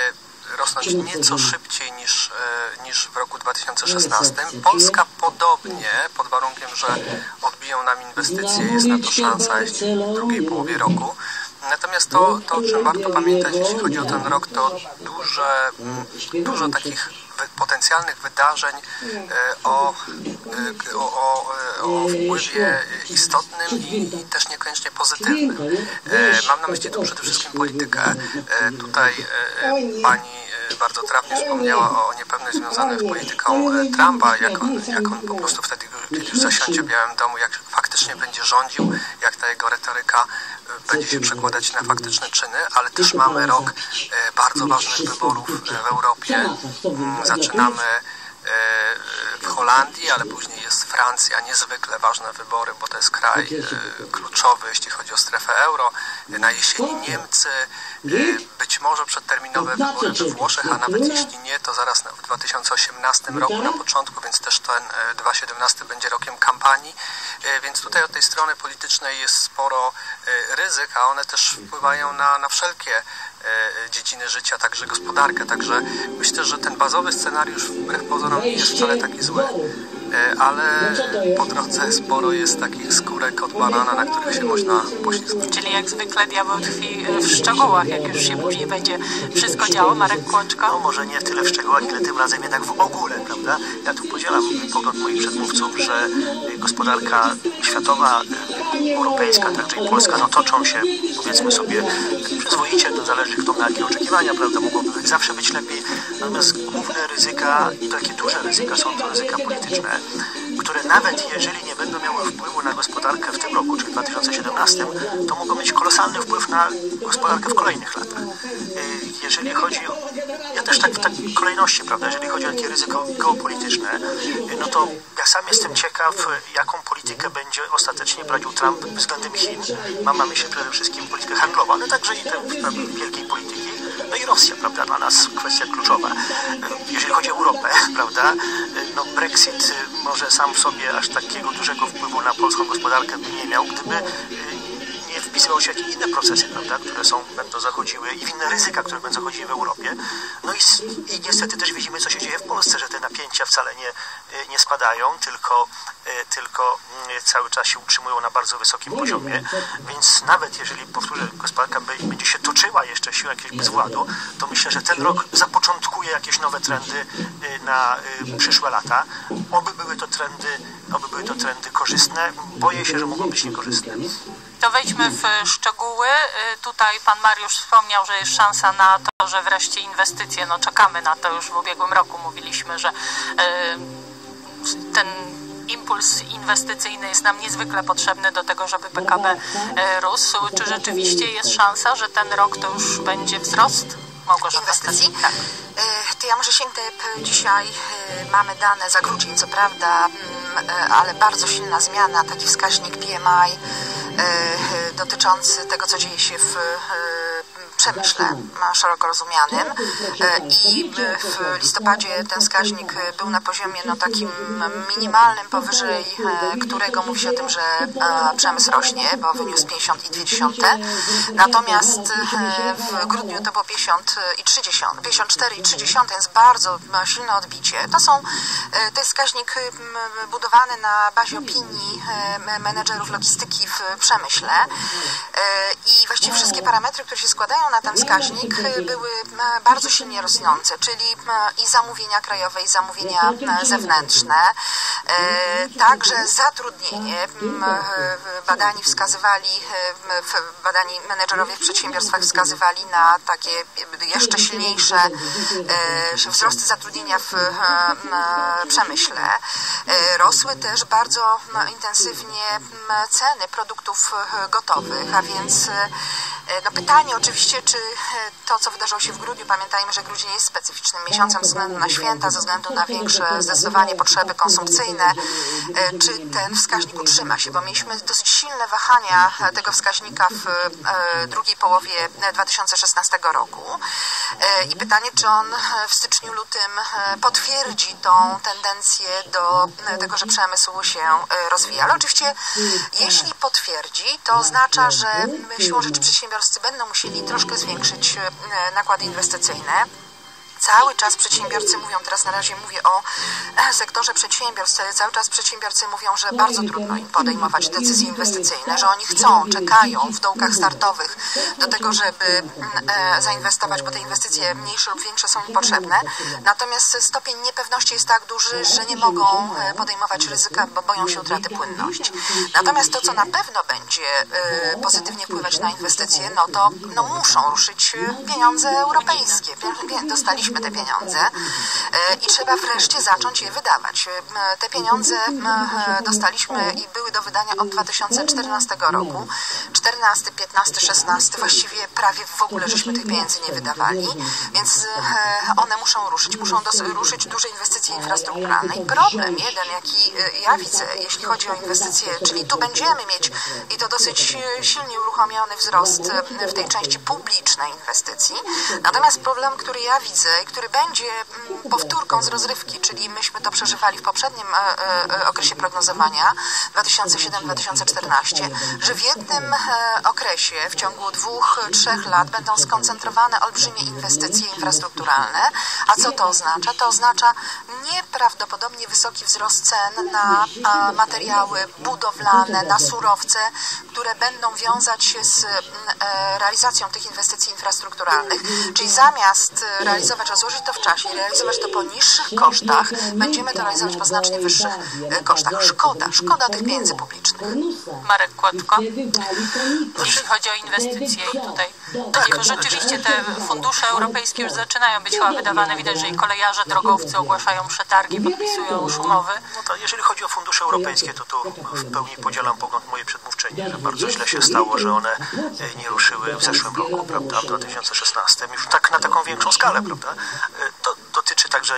rosnąć nieco szybciej niż, e, niż w roku 2016. Polska podobnie, pod warunkiem, że odbiją nam inwestycje, jest na to szansa w drugiej połowie roku. Natomiast to, to, o czym warto pamiętać, jeśli chodzi o ten rok, to duże, mm, dużo takich potencjalnych wydarzeń e, o, e, o, o, e, o wpływie istotnym i, też niekoniecznie pozytywnym. Mam na myśli tu przede wszystkim politykę. Tutaj pani bardzo trafnie wspomniała o niepewność związanej z polityką Trumpa, jak on, jak on po prostu wtedy, kiedy już zasiądzie w Białym Domu, jak faktycznie będzie rządził, jak ta jego retoryka będzie się przekładać na faktyczne czyny, ale też mamy rok bardzo ważnych wyborów w Europie. Zaczynamy w Holandii, ale później jest Francja, niezwykle ważne wybory, bo to jest kraj kluczowy, jeśli chodzi o strefę euro. Na jesieni Niemcy, być może przedterminowe wybory we Włoszech, a nawet jeśli nie, to zaraz w 2018 roku na początku, więc też ten 2017 będzie rokiem kampanii, więc tutaj od tej strony politycznej jest sporo ryzyk, a one też wpływają na, na wszelkie dziedziny życia, także gospodarkę, także myślę, że ten bazowy scenariusz wbrew pozorom nie jest wcale taki zły, ale po drodze sporo jest takich skórek od banana, na których się można poślizgnąć. Czyli jak zwykle diabeł tkwi w szczegółach, jak już się później będzie wszystko działo. Marek Kłączko? No może nie tyle w szczegółach, ile tym razem jednak w ogóle, prawda? Ja tu podzielam pogląd moich przedmówców, że gospodarka światowa, europejska, tak, czyli Polska, no toczą się, powiedzmy sobie, przyzwoicie, to zależy kto ma jakie oczekiwania, prawda, mogłoby zawsze być lepiej, natomiast główne ryzyka i takie duże ryzyka są to ryzyka polityczne, które nawet jeżeli nie będą miały wpływu na gospodarkę w tym roku, czyli 2017, to mogą mieć kolosalny wpływ na gospodarkę w kolejnych latach. Jeżeli chodzi o, ja też tak w takiej kolejności, prawda, jeżeli chodzi o takie ryzyko geopolityczne, no to ja sam jestem ciekaw, jaką politykę będzie ostatecznie prowadził Trump względem Chin. Mam na myśli przede wszystkim politykę handlową, ale także i tę wielkiej polityki. No i Rosja, prawda, dla nas kwestia kluczowa. Prawda, no Brexit może sam w sobie aż takiego dużego wpływu na polską gospodarkę by nie miał, gdyby nie wpisywał się jakieś inne procesy, prawda, które są, będą zachodziły i inne ryzyka, które będą zachodziły w Europie. No i, i niestety też widzimy, co się dzieje w Polsce, że te napięcia wcale nie, nie spadają, tylko, tylko cały czas się utrzymują na bardzo wysokim poziomie, więc nawet jeżeli, powtórzę, gospodarka będzie się toczyła jeszcze siłą jakiegoś bezwładu, to myślę, że ten rok zapoczątkuje jakieś nowe trendy na przyszłe lata. Oby były to trendy, oby były to trendy korzystne. Boję się, że mogą być niekorzystne. To wejdźmy w szczegóły. Tutaj pan Mariusz wspomniał, że jest szansa na to, że wreszcie inwestycje, no czekamy na to już w ubiegłym roku, mówiliśmy, że ten impuls inwestycyjny jest nam niezwykle potrzebny do tego, żeby PKB rósł. Czy rzeczywiście jest szansa, że ten rok to już będzie wzrost? Małgorzata Inwestycji? Tak. To ja może sięgnę dzisiaj, mamy dane za grudzień, co prawda, ale bardzo silna zmiana, taki wskaźnik PMI dotyczący tego, co dzieje się w przemyśle szeroko rozumianym i w listopadzie ten wskaźnik był na poziomie no, takim minimalnym, powyżej którego mówi się o tym, że przemysł rośnie, bo wyniósł 50,2. Natomiast w grudniu to było 50,3. 54,3 jest bardzo silne odbicie. To są, to jest wskaźnik budowany na bazie opinii menedżerów logistyki w przemyśle i właściwie wszystkie parametry, które się składają na ten wskaźnik były bardzo silnie rosnące, czyli i zamówienia krajowe, i zamówienia zewnętrzne. Także zatrudnienie. Badani wskazywali, badani menedżerowie w przedsiębiorstwach wskazywali na takie jeszcze silniejsze wzrosty zatrudnienia w przemyśle. Rosły też bardzo intensywnie ceny produktów gotowych, a więc no pytanie oczywiście, czy to, co wydarzyło się w grudniu, pamiętajmy, że grudzień jest specyficznym miesiącem ze względu na święta, ze względu na większe zdecydowanie potrzeby konsumpcyjne, czy ten wskaźnik utrzyma się, bo mieliśmy dosyć silne wahania tego wskaźnika w drugiej połowie 2016 roku. I pytanie, czy on w styczniu, lutym potwierdzi tą tendencję do tego, że przemysł się rozwija. Ale oczywiście, jeśli potwierdzi, to oznacza, że siłą rzeczy przedsiębiorcy będą musieli troszkę zwiększyć nakłady inwestycyjne. Cały czas przedsiębiorcy mówią, teraz na razie mówię o sektorze przedsiębiorstw, cały czas przedsiębiorcy mówią, że bardzo trudno im podejmować decyzje inwestycyjne, że oni chcą, czekają w dołkach startowych do tego, żeby zainwestować, bo te inwestycje mniejsze lub większe są im potrzebne. Natomiast stopień niepewności jest tak duży, że nie mogą podejmować ryzyka, bo boją się utraty płynności. Natomiast to, co na pewno będzie pozytywnie wpływać na inwestycje, no to no muszą ruszyć pieniądze europejskie. Dostaliśmy te pieniądze i trzeba wreszcie zacząć je wydawać. Te pieniądze dostaliśmy i były do wydania od 2014 roku. 14, 15, 16, właściwie prawie w ogóle żeśmy tych pieniędzy nie wydawali, więc one muszą ruszyć, muszą ruszyć duże inwestycje infrastrukturalne. I problem jeden, jaki ja widzę, jeśli chodzi o inwestycje, czyli tu będziemy mieć i to dosyć silnie uruchomiony wzrost w tej części publicznej inwestycji. Natomiast problem, który ja widzę który będzie mm, powtórką z rozrywki, czyli myśmy to przeżywali w poprzednim e, e, okresie prognozowania 2007-2014, że w jednym e, okresie w ciągu dwóch, trzech lat będą skoncentrowane olbrzymie inwestycje infrastrukturalne. A co to oznacza? To oznacza nieprawdopodobnie wysoki wzrost cen na materiały budowlane, na surowce, które będą wiązać się z mm, realizacją tych inwestycji infrastrukturalnych, czyli zamiast realizować, rozłożyć to w czasie, realizować to po niższych kosztach, będziemy to realizować po znacznie wyższych e, kosztach. Szkoda, szkoda tych pieniędzy publicznych. Marek Kładko, jeśli chodzi o inwestycje i tutaj, tak, rzeczywiście te fundusze europejskie już zaczynają być chyba wydawane, widać, że i kolejarze, drogowcy ogłaszają przetargi, podpisują już umowy. No to jeżeli chodzi o fundusze europejskie, to tu w pełni podzielam pogląd mojej przedmówczyni, że bardzo źle się stało, że one e, nie ruszyły w zeszłym roku, prawda, w 2016, już tak na taką większą skalę, prawda. E, to dotyczy także,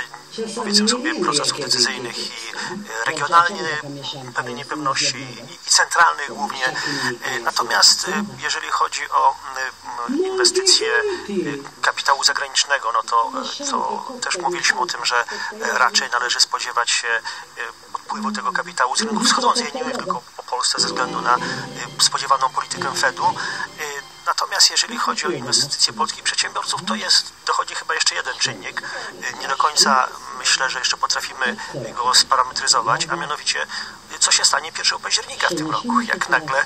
powiedzmy sobie, procesów decyzyjnych i e, regionalnie pewnej niepewności i centralnych głównie. Natomiast jeżeli chodzi o inwestycje kapitału zagranicznego, no to, to też mówiliśmy o tym, że raczej należy spodziewać się odpływu tego kapitału z rynków wschodzących. Nie mówię tylko o Polsce ze względu na spodziewaną politykę Fedu. Natomiast jeżeli chodzi o inwestycje polskich przedsiębiorców, to jest, dochodzi czynnik. Nie do końca myślę, że jeszcze potrafimy go sparametryzować, a mianowicie co się stanie 1 października w tym roku, jak nagle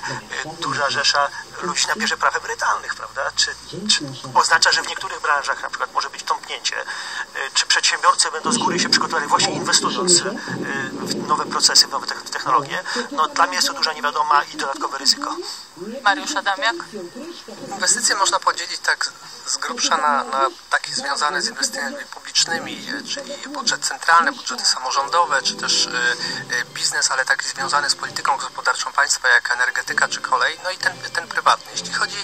duża rzesza ludzi nabierze praw emerytalnych, prawda? Czy, czy oznacza, że w niektórych branżach na przykład może być tąpnięcie? Czy przedsiębiorcy będą z góry się przygotowali właśnie inwestując w nowe procesy, w nowe technologie? No dla mnie jest to duża niewiadoma i dodatkowe ryzyko. Mariusz Adamiak? Inwestycje można podzielić tak z grubsza na, na takie związane z inwestycjami publicznymi, czyli budżet centralny, budżety samorządowe, czy też y, y, biznes, ale taki związany z polityką gospodarczą państwa, jak energetyka czy kolej, no i ten, ten prywatny. Jeśli chodzi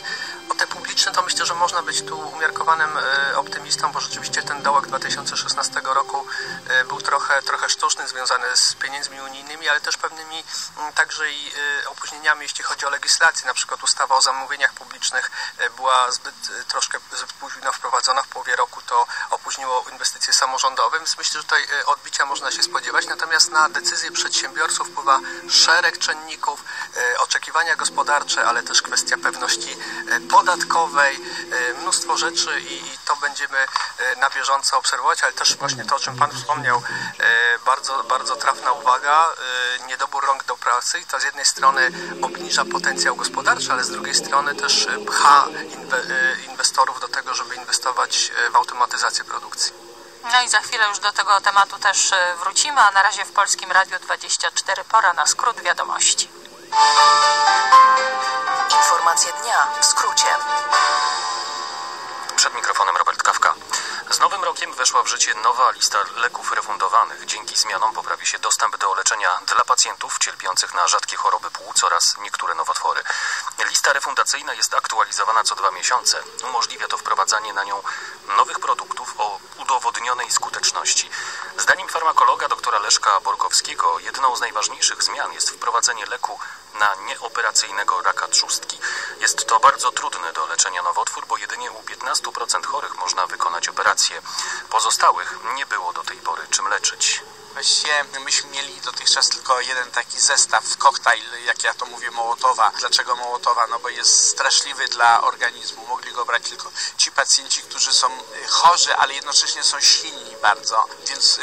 o te publiczne, to myślę, że można być tu umiarkowanym y, optymistą, bo rzeczywiście ten dołek 2016 roku był trochę, trochę sztuczny, związany z pieniędzmi unijnymi, ale też pewnymi mm, także i opóźnieniami, jeśli chodzi o legislację. Na przykład ustawa o zamówieniach publicznych była zbyt troszkę zbyt późno wprowadzona w połowie roku, to opóźniło inwestycje samorządowe, więc myślę, że tutaj e, odbicia można się spodziewać. Natomiast na decyzje przedsiębiorców wpływa szereg czynników, e, oczekiwania gospodarcze, ale też kwestia pewności e, podatkowej, mnóstwo rzeczy i, to będziemy na bieżąco obserwować, ale też właśnie to, o czym Pan wspomniał, bardzo, bardzo trafna uwaga, niedobór rąk do pracy i to z jednej strony obniża potencjał gospodarczy, ale z drugiej strony też pcha inwestorów do tego, żeby inwestować w automatyzację produkcji. No i za chwilę już do tego tematu też e, wrócimy, a na razie w Polskim Radiu 24 pora na skrót wiadomości. Informacje dnia w skrócie. Przed mikrofonem Robert Kawka. Z nowym rokiem weszła w życie nowa lista leków refundowanych. Dzięki zmianom poprawi się dostęp do leczenia dla pacjentów cierpiących na rzadkie choroby płuc oraz niektóre nowotwory. Lista refundacyjna jest aktualizowana co dwa miesiące. Umożliwia to wprowadzanie na nią nowych produktów o udowodnionej skuteczności. Zdaniem farmakologa doktora Leszka Borkowskiego jedną z najważniejszych zmian jest wprowadzenie leku na nieoperacyjnego raka trzustki. Jest to bardzo trudny do leczenia nowotwór, bo jedynie u 15% chorych można wykonać operację. Pozostałych nie było do tej pory czym leczyć. Właściwie myśmy mieli dotychczas tylko jeden taki zestaw, koktajl, jak ja to mówię, Mołotowa. Dlaczego Mołotowa? No bo jest straszliwy dla organizmu. Mogli go brać tylko ci pacjenci, którzy są y, chorzy, ale jednocześnie są silni bardzo. Więc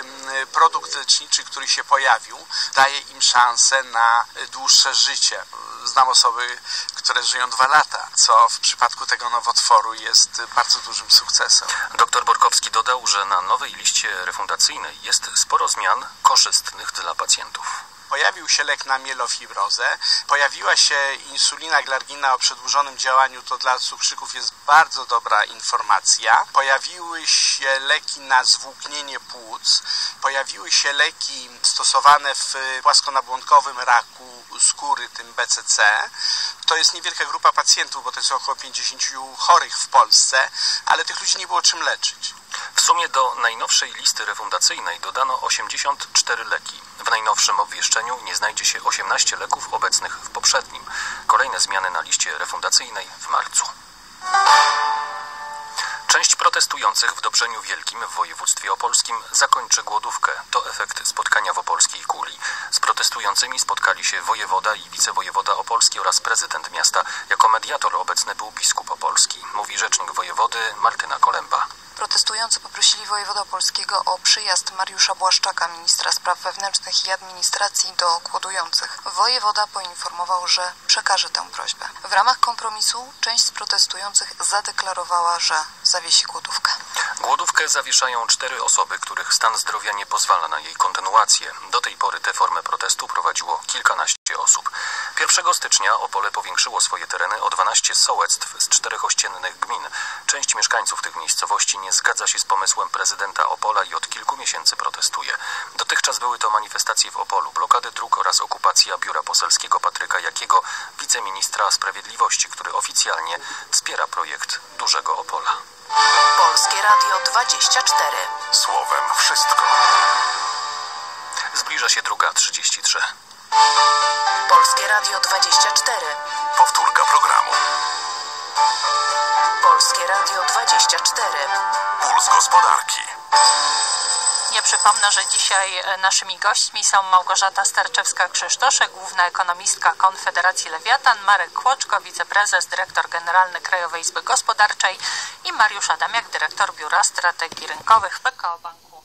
produkt leczniczy, który się pojawił, daje im szansę na y, dłuższe życie. Znam osoby, które żyją dwa lata, co w przypadku tego nowotworu jest bardzo dużym sukcesem. Dr Borkowski dodał, że na nowej liście refundacyjnej jest sporo zmian korzystnych dla pacjentów. Pojawił się lek na mielofibrozę, pojawiła się insulina glargina o przedłużonym działaniu, to dla cukrzyków jest bardzo dobra informacja. Pojawiły się leki na zwłóknienie płuc, pojawiły się leki stosowane w płaskonabłonkowym raku skóry, tym BCC. To jest niewielka grupa pacjentów, bo to jest około 50 chorych w Polsce, ale tych ludzi nie było czym leczyć. W sumie do najnowszej listy refundacyjnej dodano 84 leki. W najnowszym obwieszczeniu nie znajdzie się 18 leków obecnych w poprzednim. Kolejne zmiany na liście refundacyjnej w marcu. Część protestujących w Dobrzeniu Wielkim w województwie opolskim zakończy głodówkę. To efekt spotkania w opolskiej kuli. Z protestującymi spotkali się wojewoda i wicewojewoda opolski oraz prezydent miasta. Jako mediator obecny był biskup opolski. Mówi rzecznik wojewody Martyna Kolemba. Protestujący poprosili wojewoda opolskiego o przyjazd Mariusza Błaszczaka, ministra spraw wewnętrznych i administracji do głodujących. Wojewoda poinformował, że przekaże tę prośbę. W ramach kompromisu część z protestujących zadeklarowała, że zawiesi głodówkę. Głodówkę zawieszają cztery osoby, których stan zdrowia nie pozwala na jej kontynuację. Do tej pory tę formę protestu prowadziło kilkanaście osób. 1 stycznia Opole powiększyło swoje tereny o 12 sołectw z czterech ościennych gmin. Część mieszkańców tych miejscowości nie zgadza się z pomysłem prezydenta Opola i od kilku miesięcy protestuje. Dotychczas były to manifestacje w Opolu, blokady dróg oraz okupacja biura poselskiego Patryka Jakiego, wiceministra sprawiedliwości, który oficjalnie wspiera projekt Dużego Opola. Polskie Radio 24. Słowem wszystko. Zbliża się druga 33. Polskie Radio 24. Powtórka programu. Polskie Radio 24. Puls gospodarki. Ja przypomnę, że dzisiaj naszymi gośćmi są Małgorzata Starczewska-Krzysztoszek, główna ekonomistka Konfederacji Lewiatan, Marek Kłoczko, wiceprezes, dyrektor generalny Krajowej Izby Gospodarczej i Mariusz Adamiak, dyrektor Biura Strategii Rynkowych w PKO Banku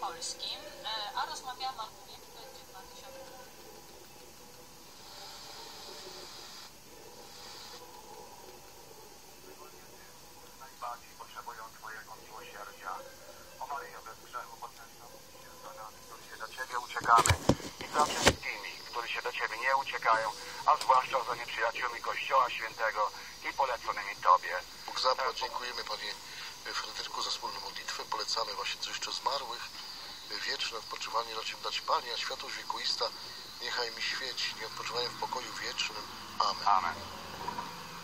Polskim. A rozmawiamy o tym, jak będzie 2000... najbardziej potrzebują Twojego miłosierdzia. O Maryjo, bez grzechu podnęcamy się za nami, którzy się do Ciebie uciekamy i za wszystkimi, którzy się do Ciebie nie uciekają, a zwłaszcza za nieprzyjaciółmi Kościoła Świętego i poleconymi Tobie. Bóg zapłać, dziękujemy Panie Fryderyku za wspólną modlitwę. Polecamy właśnie coś jeszcze zmarłych. Wieczne odpoczywanie raczej dać Panie, a światłość wiekuista niechaj mi świeci. Nie odpoczywają w pokoju wiecznym. Amen. Amen.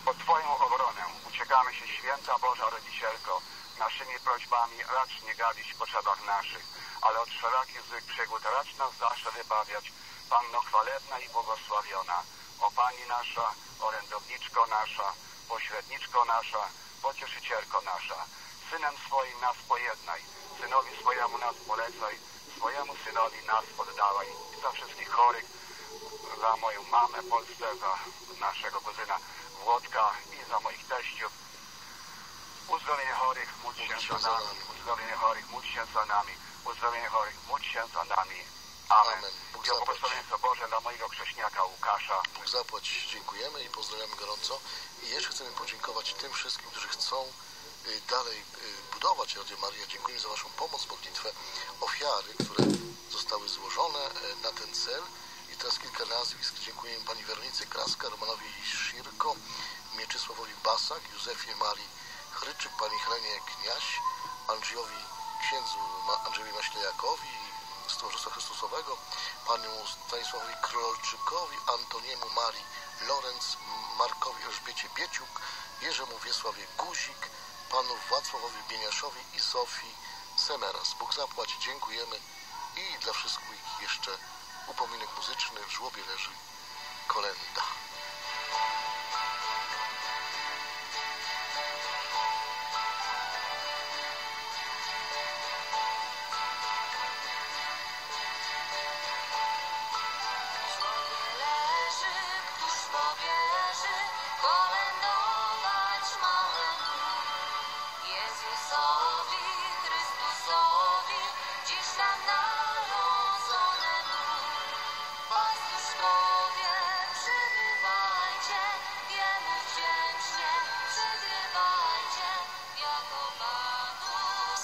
Pod Twoją obronę uciekamy się, święta Boża Rodzicielko. Naszymi prośbami racz nie gadzić w potrzebach naszych, ale od wszelakich złych przygód racz nas zawsze wybawiać. Panno chwalebna i błogosławiona, o Pani nasza, orędowniczko nasza, pośredniczko nasza, pocieszycielko nasza. Synem swoim nas pojednaj, synowi swojemu nas polecaj, swojemu synowi nas poddawaj. I za wszystkich chorych, za moją mamę Polskę, za naszego kuzyna Włodka i za moich teściów. Uzdrowienie chorych, módl się za nami. Uzdrowienie chorych, módl się za nami. Uzdrowienie chorych, módl się za nami. Amen. Amen. Bóg I o błogosławieństwo Boże dla mojego chrześniaka Łukasza. Bóg zapłać, dziękujemy i pozdrawiamy gorąco. I jeszcze chcemy podziękować tym wszystkim, którzy chcą y, dalej y, budować Radio Maria. Dziękujemy za Waszą pomoc, modlitwę, ofiary, które zostały złożone y, na ten cel. I teraz kilka nazwisk. Dziękujemy Pani Weronice Kraska, Romanowi Szirko, Mieczysławowi Basak, Józefie Marii Chryczyk, Pani Helenie Kniaś, Andrzejowi księdzu Andrzejowi Maślejakowi z Towarzystwa Chrystusowego, Panią Stanisławowi Krolczykowi, Antoniemu Marii Lorenz, Markowi Elżbiecie Bieciuk, Jerzemu Wiesławie Guzik, Panu Wacławowi Bieniaszowi i Sofii Semeras. Bóg zapłać, dziękujemy i dla wszystkich jeszcze upominek muzyczny w żłobie leży kolenda.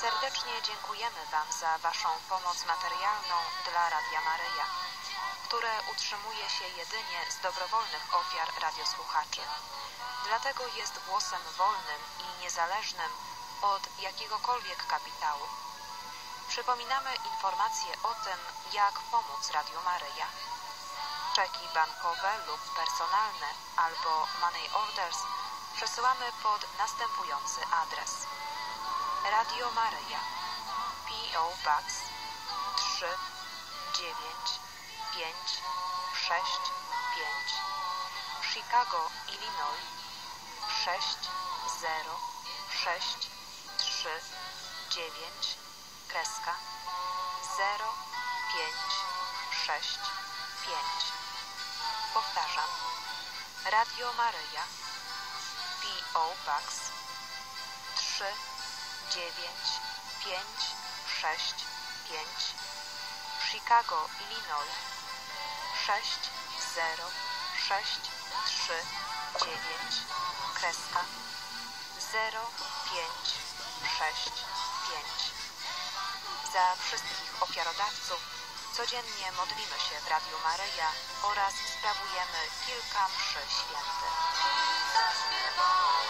Serdecznie dziękujemy Wam za Waszą pomoc materialną dla Radia Maryja, które utrzymuje się jedynie z dobrowolnych ofiar radiosłuchaczy. Dlatego jest głosem wolnym i niezależnym od jakiegokolwiek kapitału. Przypominamy informacje o tym, jak pomóc Radio Maryja. Czeki bankowe lub personalne albo money orders przesyłamy pod następujący adres. Radio Maryja P.O. Box 3 9 5 6 5 Chicago, Illinois 6 0 6 3 9 kreska 0 5 6 5 Powtarzam. Radio Maryja. P.O. Box 3 9 5 6 5 Chicago, Illinois. 6 0 6 3 9 kreska. 0 5 6 5 Za wszystkich ofiarodawców codziennie modlimy się w Radiu Maryja oraz sprawujemy kilka mszy świętych. Zaśpiewamy.